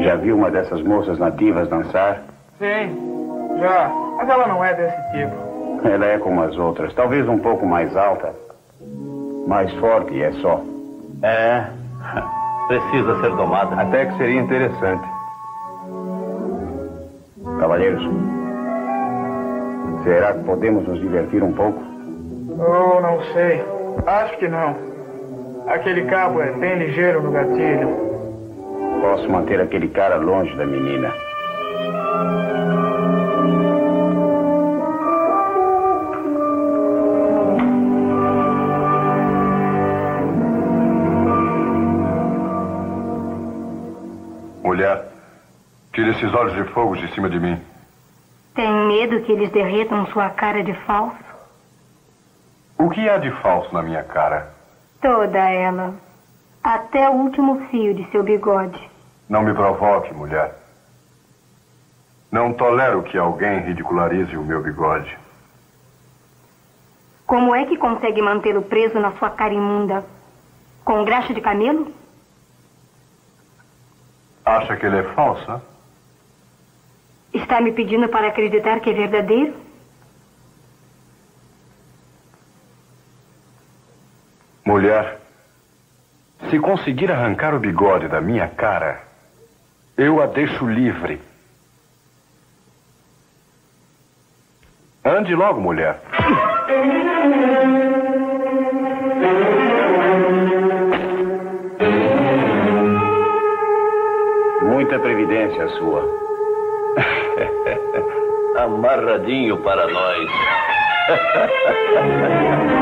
S14: Já viu uma dessas moças nativas dançar?
S10: Sim, já. Mas ela não é desse tipo.
S14: Ela é como as outras, talvez um pouco mais alta, mais forte, é só.
S4: É. Precisa ser domada.
S2: Até que seria interessante.
S14: Cavalheiros, será que podemos nos divertir um pouco?
S10: Oh, não sei. Acho que não. Aquele cabo é bem ligeiro no gatilho.
S14: Posso manter aquele cara longe da menina.
S2: Mulher, tire esses olhos de fogo de cima de mim.
S12: Tem medo que eles derretam sua cara de falso?
S2: O que há de falso na minha cara?
S12: Toda ela. Até o último fio de seu bigode.
S2: Não me provoque, mulher. Não tolero que alguém ridicularize o meu bigode.
S12: Como é que consegue mantê-lo preso na sua cara imunda? Com graxa de camelo?
S2: Acha que ele é falsa?
S12: Está me pedindo para acreditar que é verdadeiro?
S2: Mulher, se conseguir arrancar o bigode da minha cara, eu a deixo livre. Ande logo, mulher.
S14: Muita previdência sua.
S17: Amarradinho para nós.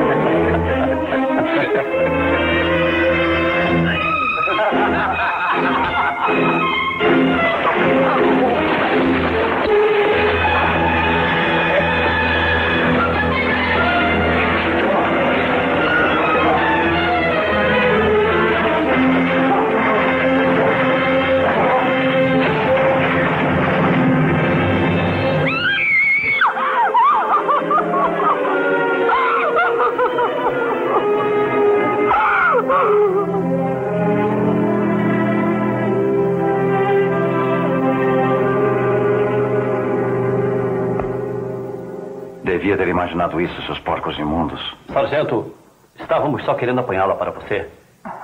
S1: isso, seus porcos imundos.
S17: Sargento, estávamos só querendo apanhá-la para você.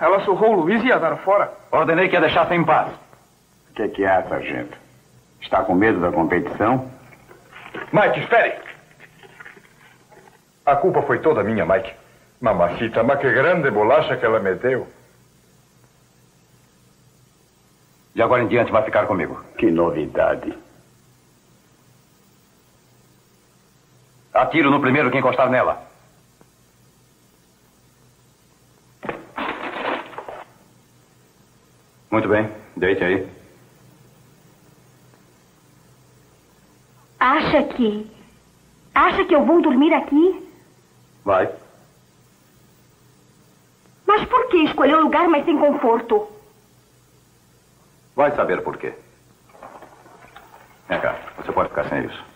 S10: Ela surrou o Luiz e ia dar fora.
S1: Ordenei que a deixassem em paz.
S14: O que é que há, sargento? Está com medo da competição?
S2: Mike, espere! A culpa foi toda minha, Mike. Mamacita, mas que grande bolacha que ela me deu.
S1: De agora em diante vai ficar comigo.
S14: Que novidade.
S1: Atiro no primeiro que encostar nela. Muito bem, deite aí.
S12: Acha que. Acha que eu vou dormir aqui?
S1: Vai.
S12: Mas por que escolher um lugar mais sem conforto?
S1: Vai saber por quê. Vem cá, você pode ficar sem isso.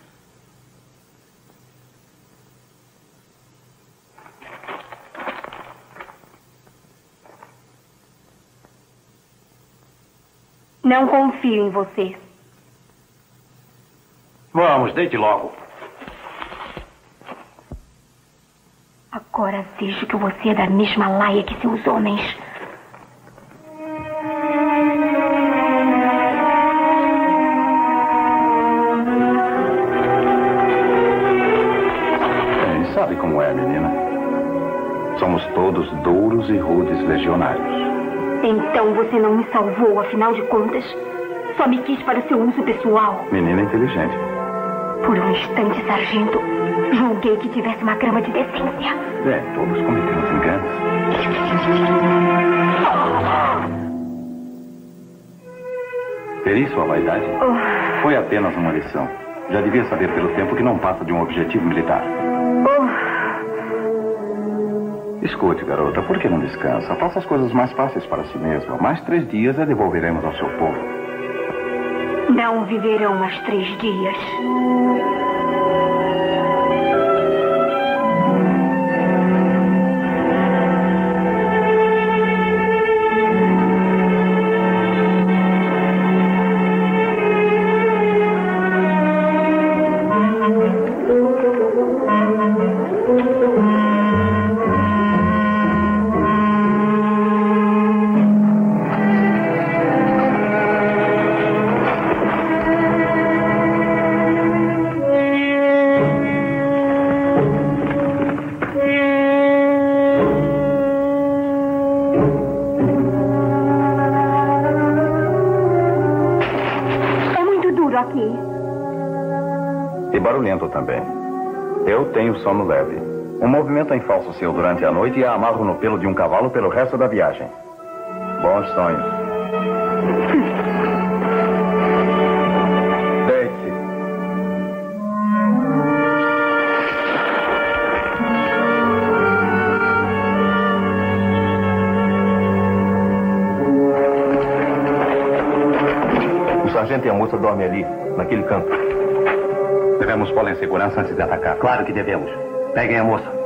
S12: Não confio em você.
S1: Vamos, deite logo.
S12: Agora vejo que você é da mesma laia que seus homens.
S1: Bem, sabe como é, menina? Somos todos douros e rudes legionários.
S12: Então você não me salvou, afinal de contas. Só me quis para seu uso pessoal.
S1: Menina inteligente.
S12: Por um instante, sargento, julguei que tivesse uma grama de decência.
S1: Bem, todos cometemos enganos. Feri sua vaidade? Foi apenas uma lição. Já devia saber pelo tempo que não passa de um objetivo militar. Escute, garota, por que não descansa? Faça as coisas mais fáceis para si mesma. Mais três dias a devolveremos ao seu povo.
S12: Não viverão mais três dias.
S1: o sono leve. Um movimento em falso seu durante a noite e a amarro no pelo de um cavalo pelo resto da viagem. Bons sonhos. Deite-se.
S18: O sargento e a moça dormem ali, naquele canto.
S16: Devemos pô-la em segurança antes de atacar. Claro que devemos. Peguem a moça.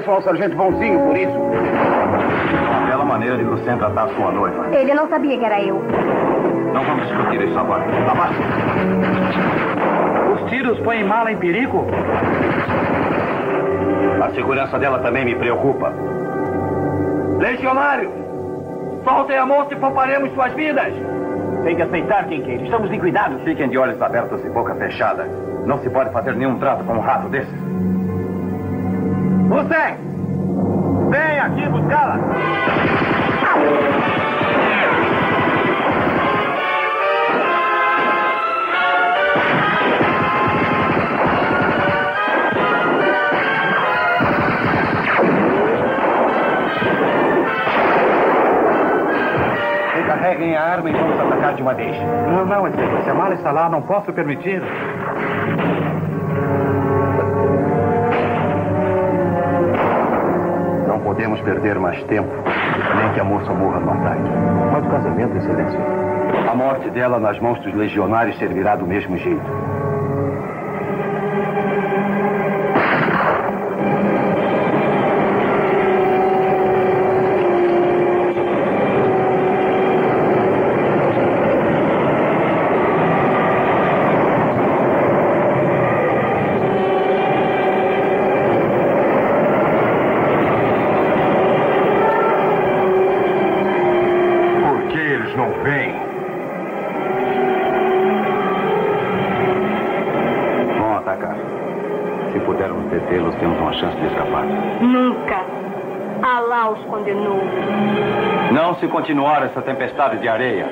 S14: Agradeço ao sargento Bonzinho por isso.
S1: Uma bela maneira de você tratar sua noiva.
S12: Ele não sabia que era eu.
S16: Não vamos discutir isso agora. Abaixe.
S19: Os tiros põem mala em perigo?
S16: A segurança dela também me preocupa.
S18: Legionário! Soltem a moça e pouparemos suas vidas!
S20: Tem que aceitar, quem quer. Estamos liquidados.
S1: Fiquem de olhos abertos e boca fechada. Não se pode fazer nenhum trato com um rato desse.
S18: Você! Vem aqui buscá-la!
S20: Recarreguem a arma e vamos atacar de uma vez.
S21: Não, não, excelência. Se a mala está lá, não posso permitir.
S16: Podemos perder mais tempo, nem que a moça morra no ataque.
S18: Mas o casamento, excelência.
S16: A morte dela nas mãos dos legionários servirá do mesmo jeito.
S2: Por que eles não vêm?
S16: Vão atacar. Se pudermos detê-los, temos uma chance de escapar.
S12: Nunca. Alá os condenou.
S16: Não se continuar essa tempestade de areia.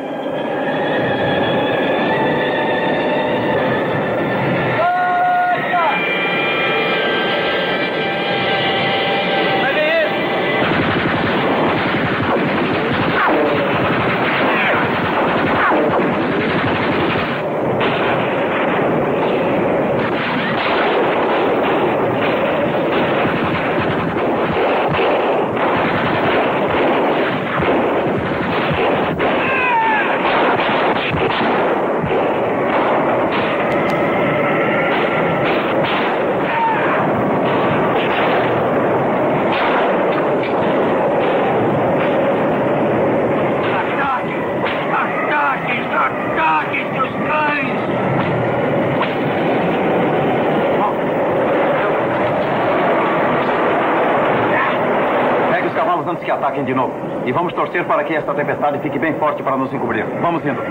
S1: Pegue os cavalos antes que ataquem de novo. E vamos torcer para que esta tempestade fique bem forte para nos encobrir. Vamos indo.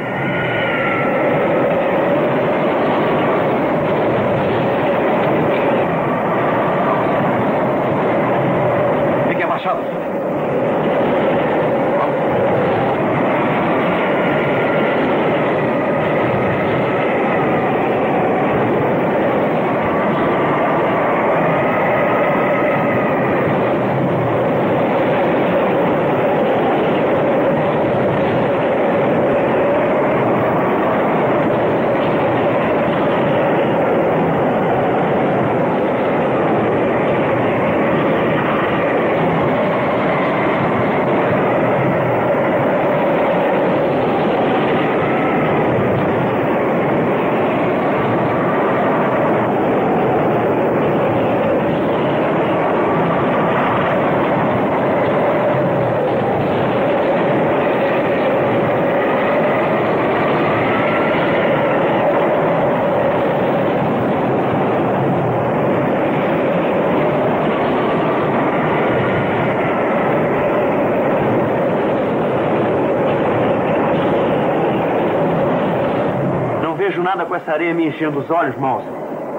S5: Nada com essa areia me enchendo os olhos, Mouse.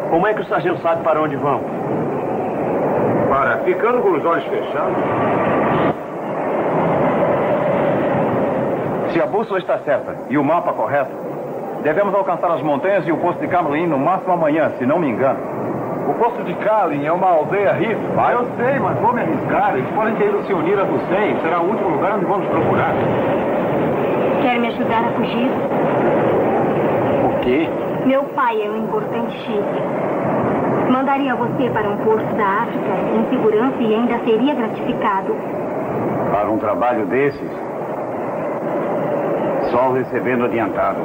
S5: Como é que o sargento sabe para onde vamos?
S2: Para, ficando com os olhos fechados.
S1: Se a bússola está certa e o mapa correto, devemos alcançar as montanhas e o posto de Camelin no máximo amanhã, se não me engano.
S2: O posto de Kalin é uma aldeia rifa.
S1: Ah, eu sei, mas vou me arriscar. Eles podem ter ido se unir a Hussein. Será o último lugar onde vamos procurar.
S12: Quer me ajudar a fugir?
S1: Quê?
S12: Meu pai é um importante chefe. Mandaria você para um posto da África em segurança e ainda seria gratificado.
S14: Para um trabalho desses, só recebendo adiantado.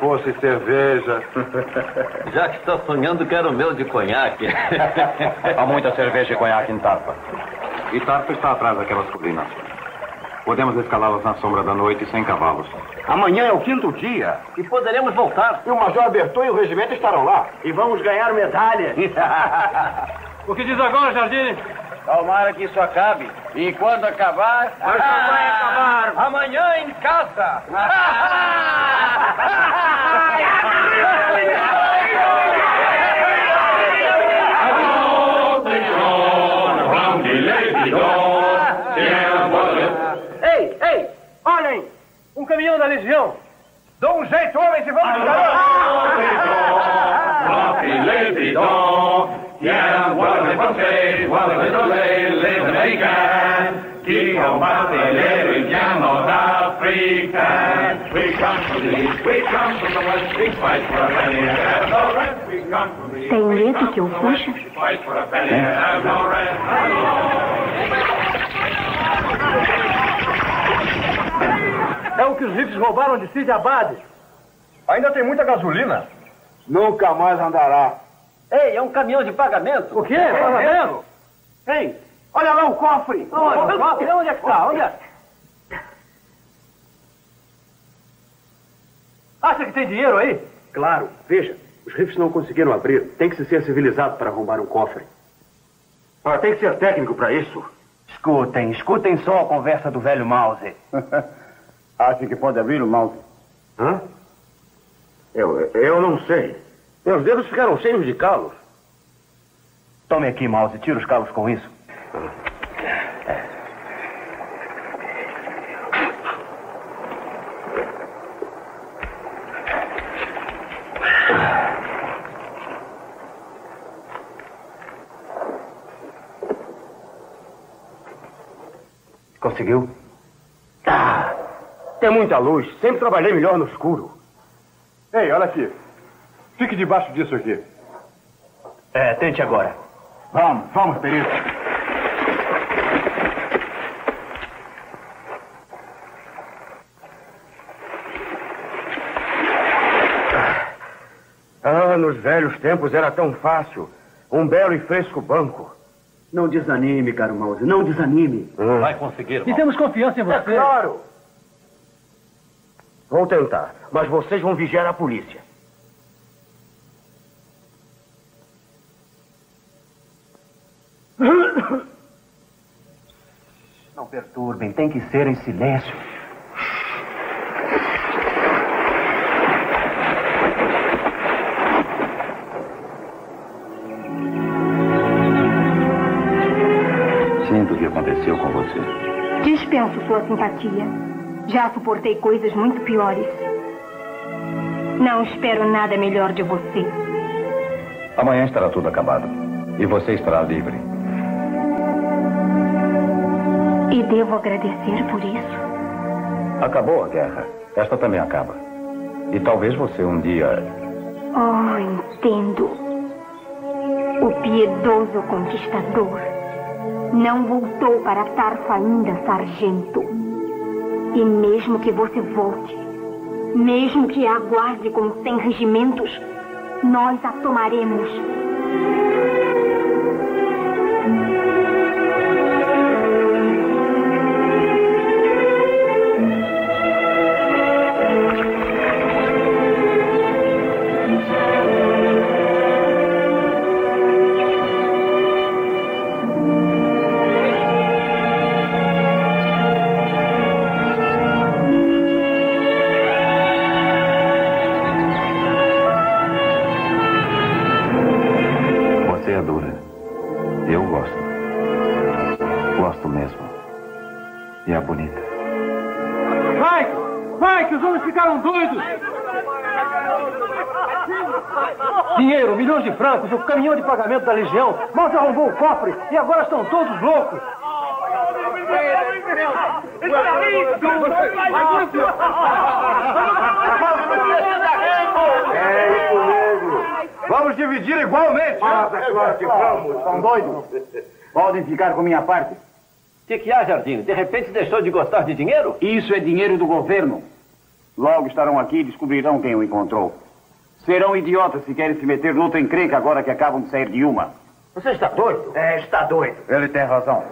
S2: Fosse cerveja.
S22: Já que está sonhando, quero o meu de conhaque.
S1: Há muita cerveja e conhaque em Tarpa. E Tarpa está atrás daquelas colinas. Podemos escalá-las na sombra da noite sem cavalos.
S5: Amanhã é o quinto dia.
S22: E poderemos voltar.
S5: E o Major Berton e o regimento estarão lá. E vamos ganhar medalha.
S11: O que diz agora, Jardim?
S22: Tomara que isso acabe. E quando acabar.
S5: Mas não vai acabar.
S22: Amanhã em casa.
S10: Ei, ei, olhem! Um caminhão da Legião. Dá um jeito, homens, e vamos
S23: Que combateleiro indiano da África. We come from the east, we come from the west, we fight for a penny and have no rest. We come from the east,
S12: Tem medo que eu fuja?
S23: we fight for a penny and have no rest.
S11: É o que os ricos roubaram de Cid Abade.
S5: Ainda tem muita gasolina.
S2: Nunca mais andará.
S22: Ei, é um caminhão de pagamento.
S11: O quê? Pagamento?
S10: Ei, olha lá o cofre.
S11: Onde? O cofre? Onde é que está? Onde é? Acha que tem dinheiro aí?
S5: Claro, veja, os rifles não conseguiram abrir. Tem que se ser civilizado para arrombar um cofre.
S3: Ah, tem que ser técnico para isso. Escutem, escutem só a conversa do velho Mouse.
S14: Acha que pode abrir o mouse?
S5: Hã? Eu, eu não sei. Meus dedos ficaram cheios de calos.
S3: Tome aqui, Mouse, tira os calos com isso. Conseguiu?
S5: Ah, tem muita luz. Sempre trabalhei melhor no escuro.
S2: Ei, olha aqui. Fique debaixo disso aqui.
S3: É, tente agora.
S5: Vamos, vamos, perito.
S14: Ah, nos velhos tempos era tão fácil. Um belo e fresco banco.
S16: Não desanime, caro Mouse, não desanime.
S5: Vai conseguir,
S11: E temos confiança em você.
S14: É claro. Vou tentar, mas vocês vão vigiar a polícia.
S16: Não perturbem, tem que ser em silêncio.
S1: Sinto o que aconteceu com você.
S12: Dispenso sua simpatia. Já suportei coisas muito piores. Não espero nada melhor de você.
S1: Amanhã estará tudo acabado. E você estará livre.
S12: E devo agradecer por isso.
S1: Acabou a guerra. Esta também acaba. E talvez você um dia.
S12: Oh, entendo. O piedoso conquistador não voltou para Tarfa ainda, sargento. E mesmo que você volte, mesmo que a aguarde com cem regimentos, nós a tomaremos.
S11: Caminhão de pagamento da Legião. Mal arrombou o cofre e agora estão todos loucos.
S14: É isso mesmo.
S5: Vamos dividir igualmente.
S14: Mas é claro que vamos. São doidos. Podem ficar com minha parte.
S22: O que, que há, Jardim? De repente deixou de gostar de dinheiro?
S14: Isso é dinheiro do governo. Logo estarão aqui e descobrirão quem o encontrou. Serão idiotas se querem se meter noutra encrenca agora que acabam de sair de uma.
S22: Você está doido?
S14: É, está doido.
S1: Ele tem razão.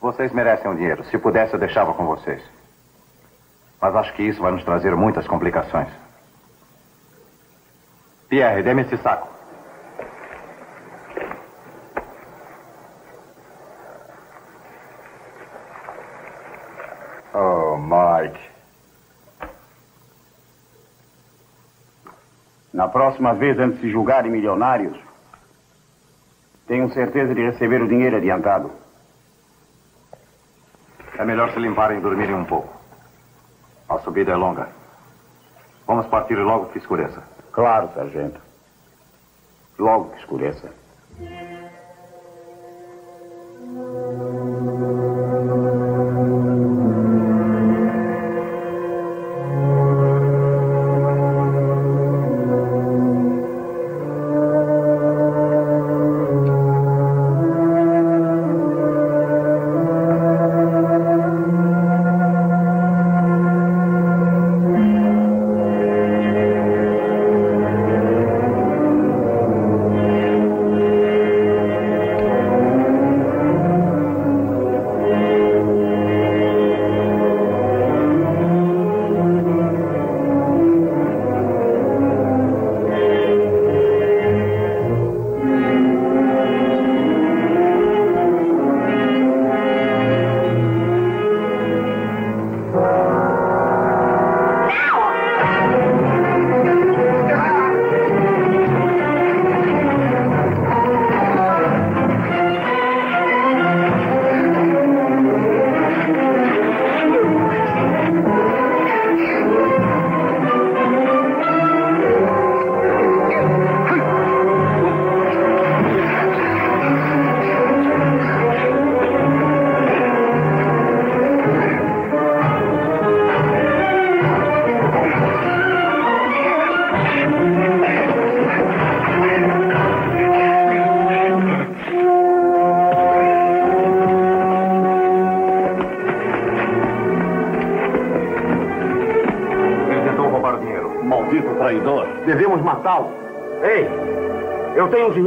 S1: Vocês merecem o dinheiro. Se pudesse, eu deixava com vocês. Mas acho que isso vai nos trazer muitas complicações. Pierre, dê-me esse saco.
S24: Oh, Mike.
S14: Na próxima vez, antes de julgarem milionários, tenham certeza de receber o dinheiro adiantado.
S1: É melhor se limparem e dormirem um pouco. A subida é longa. Vamos partir logo que escureça.
S14: Claro, sargento. Logo que escureça.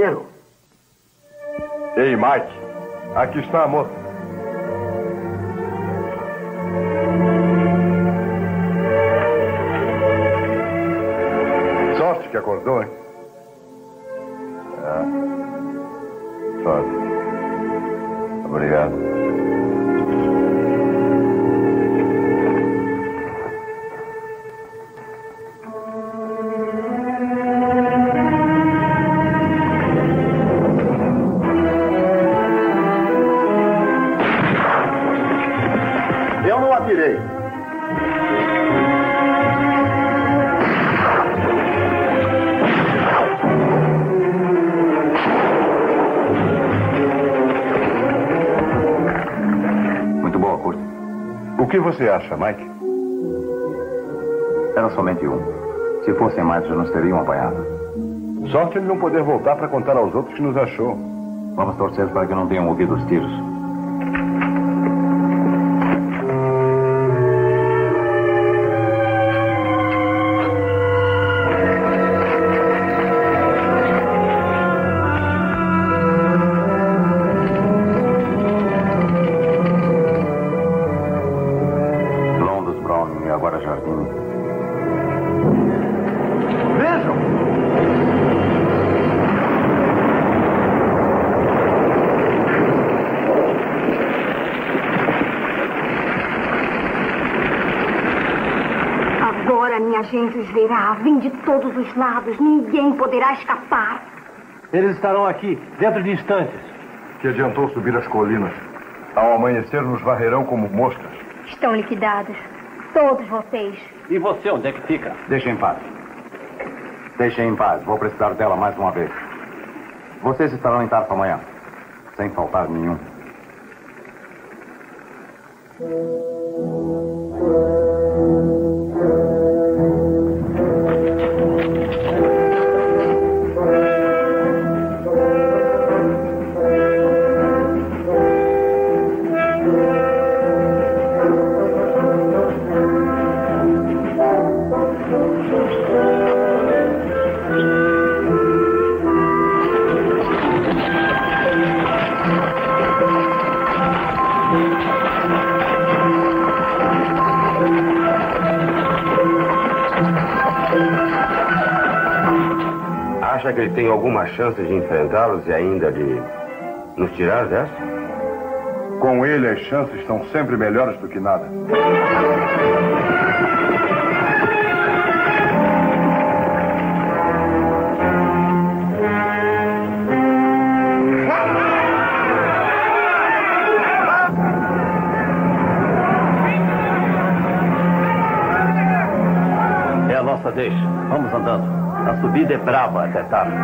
S9: Dinheiro.
S2: Ei, Mike. Aqui está a moça. Você acha, Mike?
S1: Era somente um. Se fossem mais, já nos teriam apanhado.
S2: Sorte ele não poder voltar para contar aos outros que nos achou.
S1: Vamos torcer para que não tenham ouvido os tiros. Agora Jardim.
S9: Vejam!
S12: Agora minha gente os verá. Vem de todos os lados. Ninguém poderá escapar.
S11: Eles estarão aqui, dentro de instantes.
S2: Que adiantou subir as colinas. Ao amanhecer, nos varrerão como moscas.
S12: Estão liquidados. Todos vocês.
S14: E você, onde é que fica?
S1: Deixem em paz. Deixem em paz. Vou precisar dela mais uma vez. Vocês estarão em Tarfa amanhã. Sem faltar nenhum.
S25: Acha que ele tem alguma chance de enfrentá-los e ainda de nos tirar dessa?
S2: Com ele, as chances são sempre melhores do que nada.
S17: Subida é brava até tarde.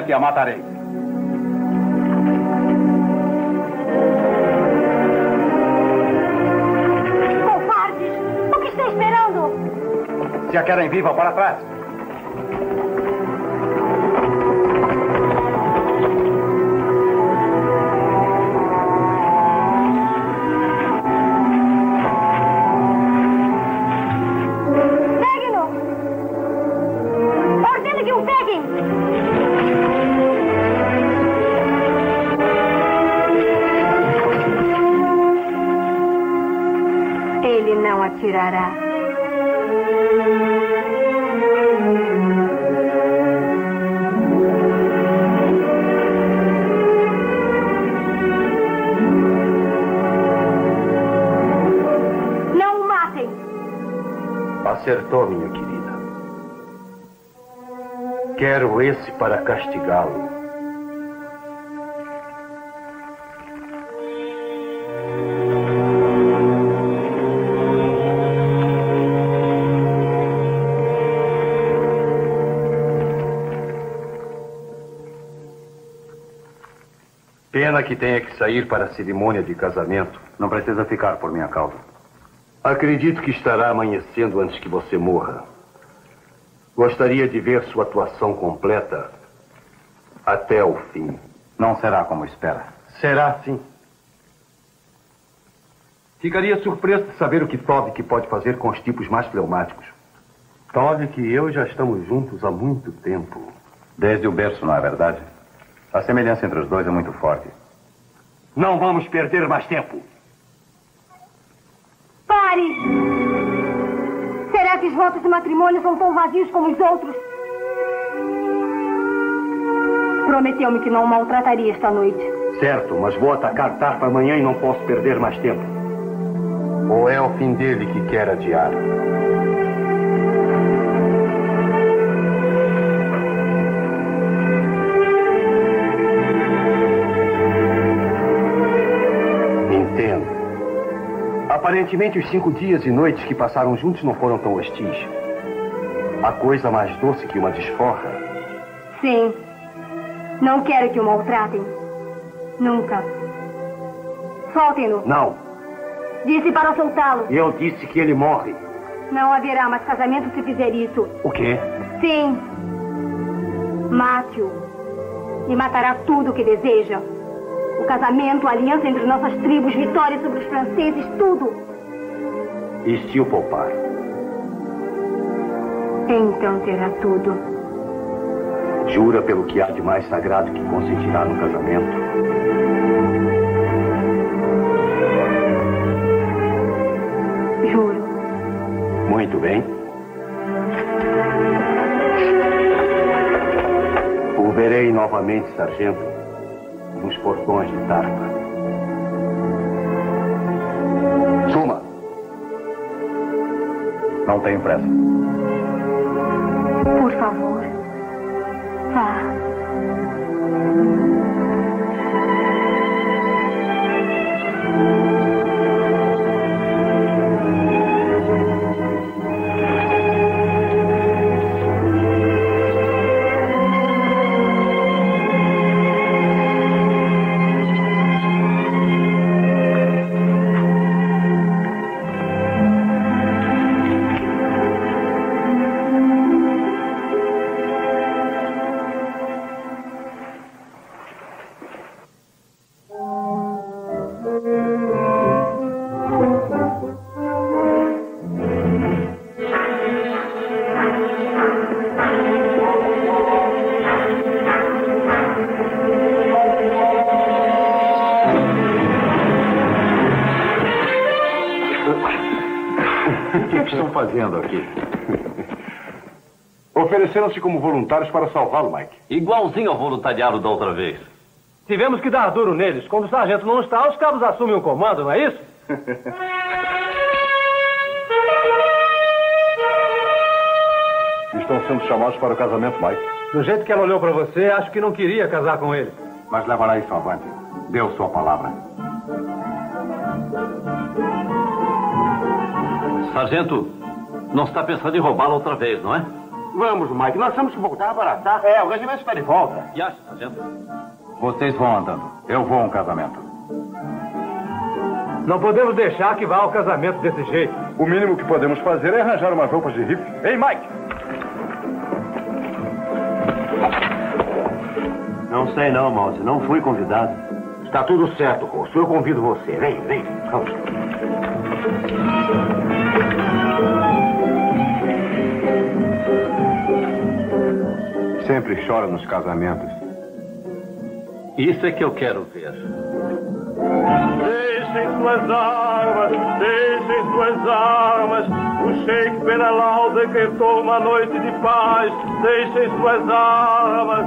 S17: Um só movimento
S16: castigá-lo. Pena que tenha que sair para a cerimônia de casamento.
S1: Não precisa ficar por minha causa.
S16: Acredito que estará amanhecendo antes que você morra. Gostaria de ver sua atuação completa até o fim.
S1: Não será como espera.
S16: Será sim. Ficaria surpreso de saber o que Tovic pode fazer com os tipos mais fleumáticos. Tovic e eu já estamos juntos há muito tempo.
S1: Desde o berço, não é verdade? A semelhança entre os dois é muito forte.
S16: Não vamos perder mais tempo.
S12: Pare! Será que os votos de matrimônio são tão vazios como os outros? Prometeu-me que não o maltrataria esta noite.
S16: Certo, mas vou atacar Tarpa amanhã e não posso perder mais tempo. Ou é o fim dele que quer adiar? Entendo. Aparentemente, os cinco dias e noites que passaram juntos não foram tão hostis. A coisa mais doce que uma desforra.
S12: Sim. Não quero que o maltratem. Nunca. Soltem-no.
S16: Não,
S12: Disse para soltá-lo.
S16: eu disse que ele morre.
S12: Não haverá mais casamento se fizer isso.
S16: O quê?
S12: Sim. Mate-o. E matará tudo o que deseja. O casamento, a aliança entre nossas tribos, vitória sobre os franceses, tudo.
S16: E se o poupar?
S12: Então terá tudo.
S16: Jura pelo que há de mais sagrado que consentirá no casamento?
S12: Juro.
S16: Muito bem. O verei novamente, sargento, nos portões de Tarpa. Suma.
S1: Não tenho pressa.
S12: Por favor.
S2: Ofereceram-se como voluntários para salvá-lo, Mike.
S26: Igualzinho ao voluntariado da outra vez.
S11: Tivemos que dar duro neles. Quando o sargento não está, os cabos assumem o comando, não é isso?
S2: Estão sendo chamados para o casamento, Mike.
S11: Do jeito que ela olhou pra você, acho que não queria casar com ele.
S1: Mas levará isso avante. Deu sua palavra.
S26: Sargento, não está pensando em roubá-la outra vez, não é?
S25: Vamos, Mike, nós temos que voltar para tá?
S3: É, o regimento está de volta.
S26: E acha, sargento?
S1: Vocês vão andando. Eu vou a um casamento.
S11: Não podemos deixar que vá ao casamento desse jeito.
S2: O mínimo que podemos fazer é arranjar umas roupas de rifle.
S3: Ei, Mike!
S25: Não sei não, Mouse. Não fui convidado.
S14: Está tudo certo, Rosso. Eu convido você. Vem, vem. Vamos.
S1: Sempre chora nos casamentos.
S26: Isso é que eu quero ver.
S23: Deixem suas armas, deixem suas armas. O Sheikh Benalal decretou uma noite de paz. Deixem suas armas.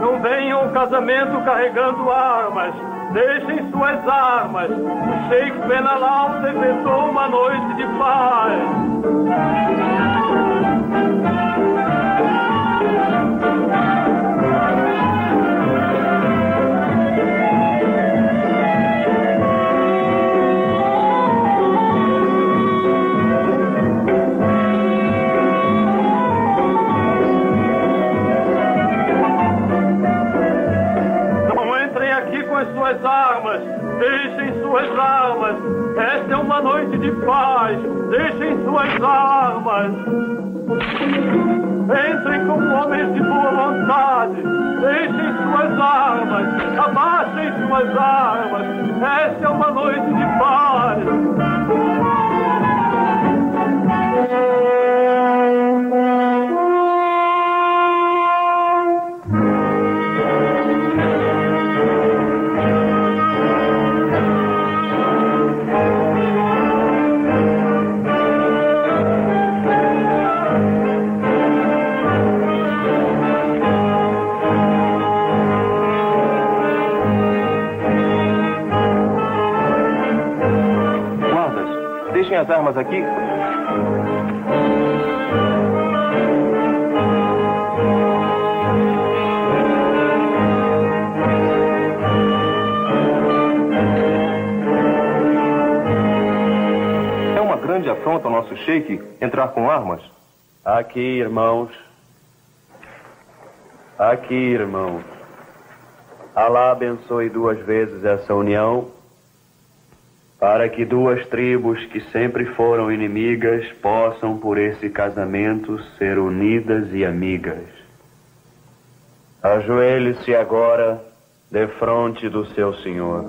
S23: Não venham ao casamento carregando armas. Deixem suas armas. O Sheikh Benalal decretou uma noite de paz. Suas armas. Esta é uma noite de paz. Deixem suas armas. Entrem como homens de boa vontade. Deixem suas armas. Abaixem suas armas. Esta é uma noite de paz.
S3: As armas aqui. É uma grande afronta ao nosso sheik entrar com armas.
S25: Aqui, irmãos. Aqui, irmãos. Alá abençoe duas vezes essa união, para que duas tribos que sempre foram inimigas possam, por esse casamento, ser unidas e amigas. Ajoelhe-se agora defronte do seu Senhor.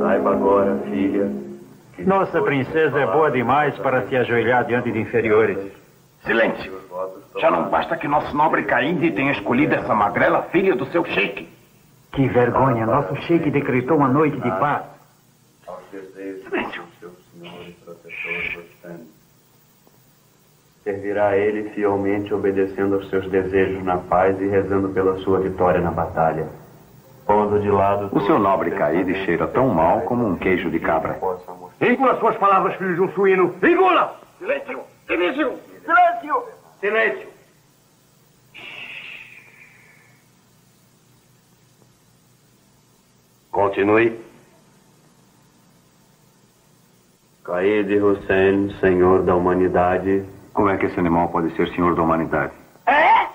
S25: Saiba agora, filha, que
S11: Nossa princesa é boa demais para se ajoelhar diante de inferiores.
S14: Silêncio. Já não basta que nosso nobre Cainde tenha escolhido essa magrela filha do seu sheik.
S11: Que vergonha, nosso sheik decretou uma noite de paz.
S25: Silêncio. Servirá a ele fielmente obedecendo aos seus desejos na paz e rezando pela sua vitória na batalha. Pondo de lado...
S1: O seu nobre Caíde cheira tão mal como um queijo de cabra.
S14: Engula suas palavras, filho de um suíno. Engula! Silêncio! Silêncio! Silêncio! Silêncio!
S25: Continue. Caíde Hussein, senhor da humanidade.
S1: Como é que esse animal pode ser senhor da humanidade?
S14: É?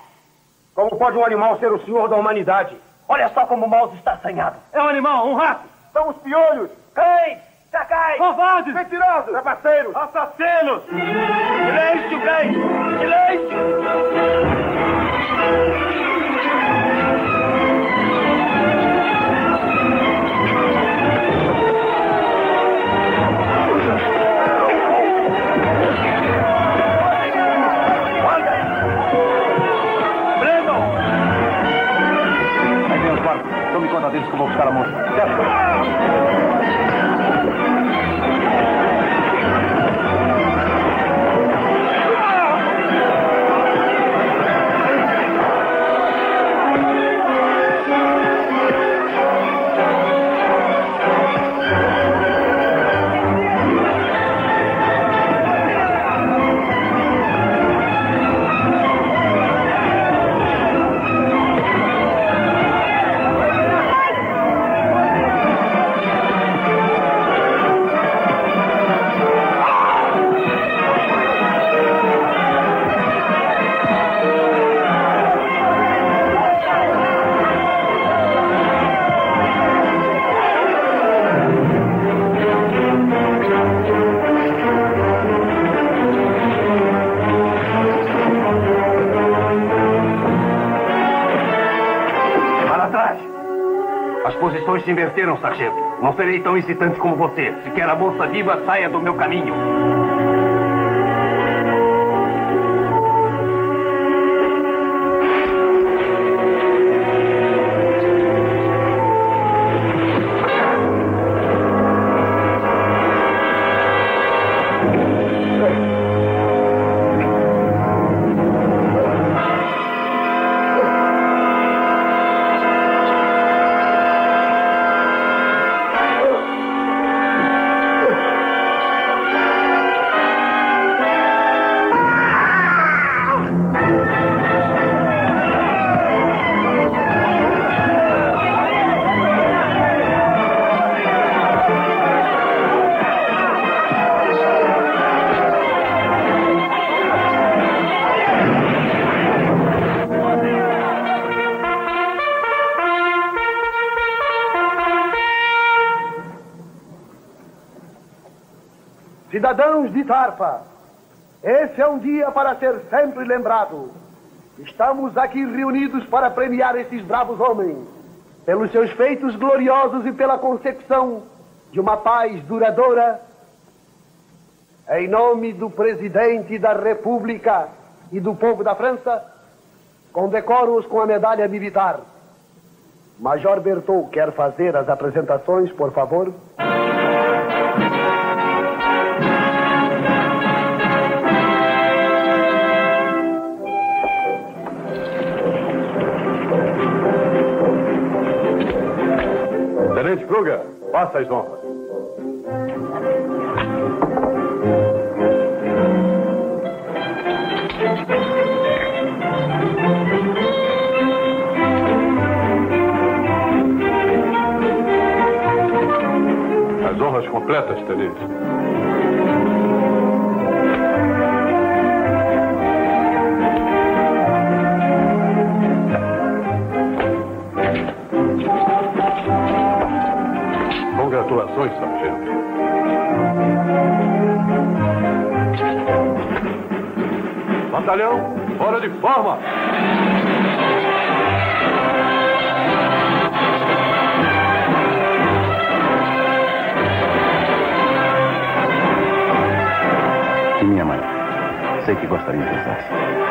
S14: Como pode um animal ser o senhor da humanidade? Olha só como o mouse está assanhado.
S11: É um animal, um rato.
S14: São os piolhos, cães, chacais,
S11: Covardes!
S14: mentirosos, trapaceiros,
S11: Assassinos!
S14: Silêncio, cães! Silêncio!
S3: Aí vem os guardas. Tome conta deles que eu vou buscar a moça. Certo?
S16: Sargento. Não serei tão excitante como você. Se quer a moça viva, saia do meu caminho.
S9: Cidadãos de Tarpa, esse é um dia para ser sempre lembrado. Estamos aqui reunidos para premiar esses bravos homens, pelos seus feitos gloriosos e pela concepção de uma paz duradoura. Em nome do presidente da República e do povo da França, condecoro-os com a medalha militar. Major Bertou quer fazer as apresentações, por favor?
S2: Kruger, faça as honras. As honras completas, tenente. Congratulações, sargento. Batalhão, fora de forma!
S1: E minha mãe? Sei que gostaria de usar.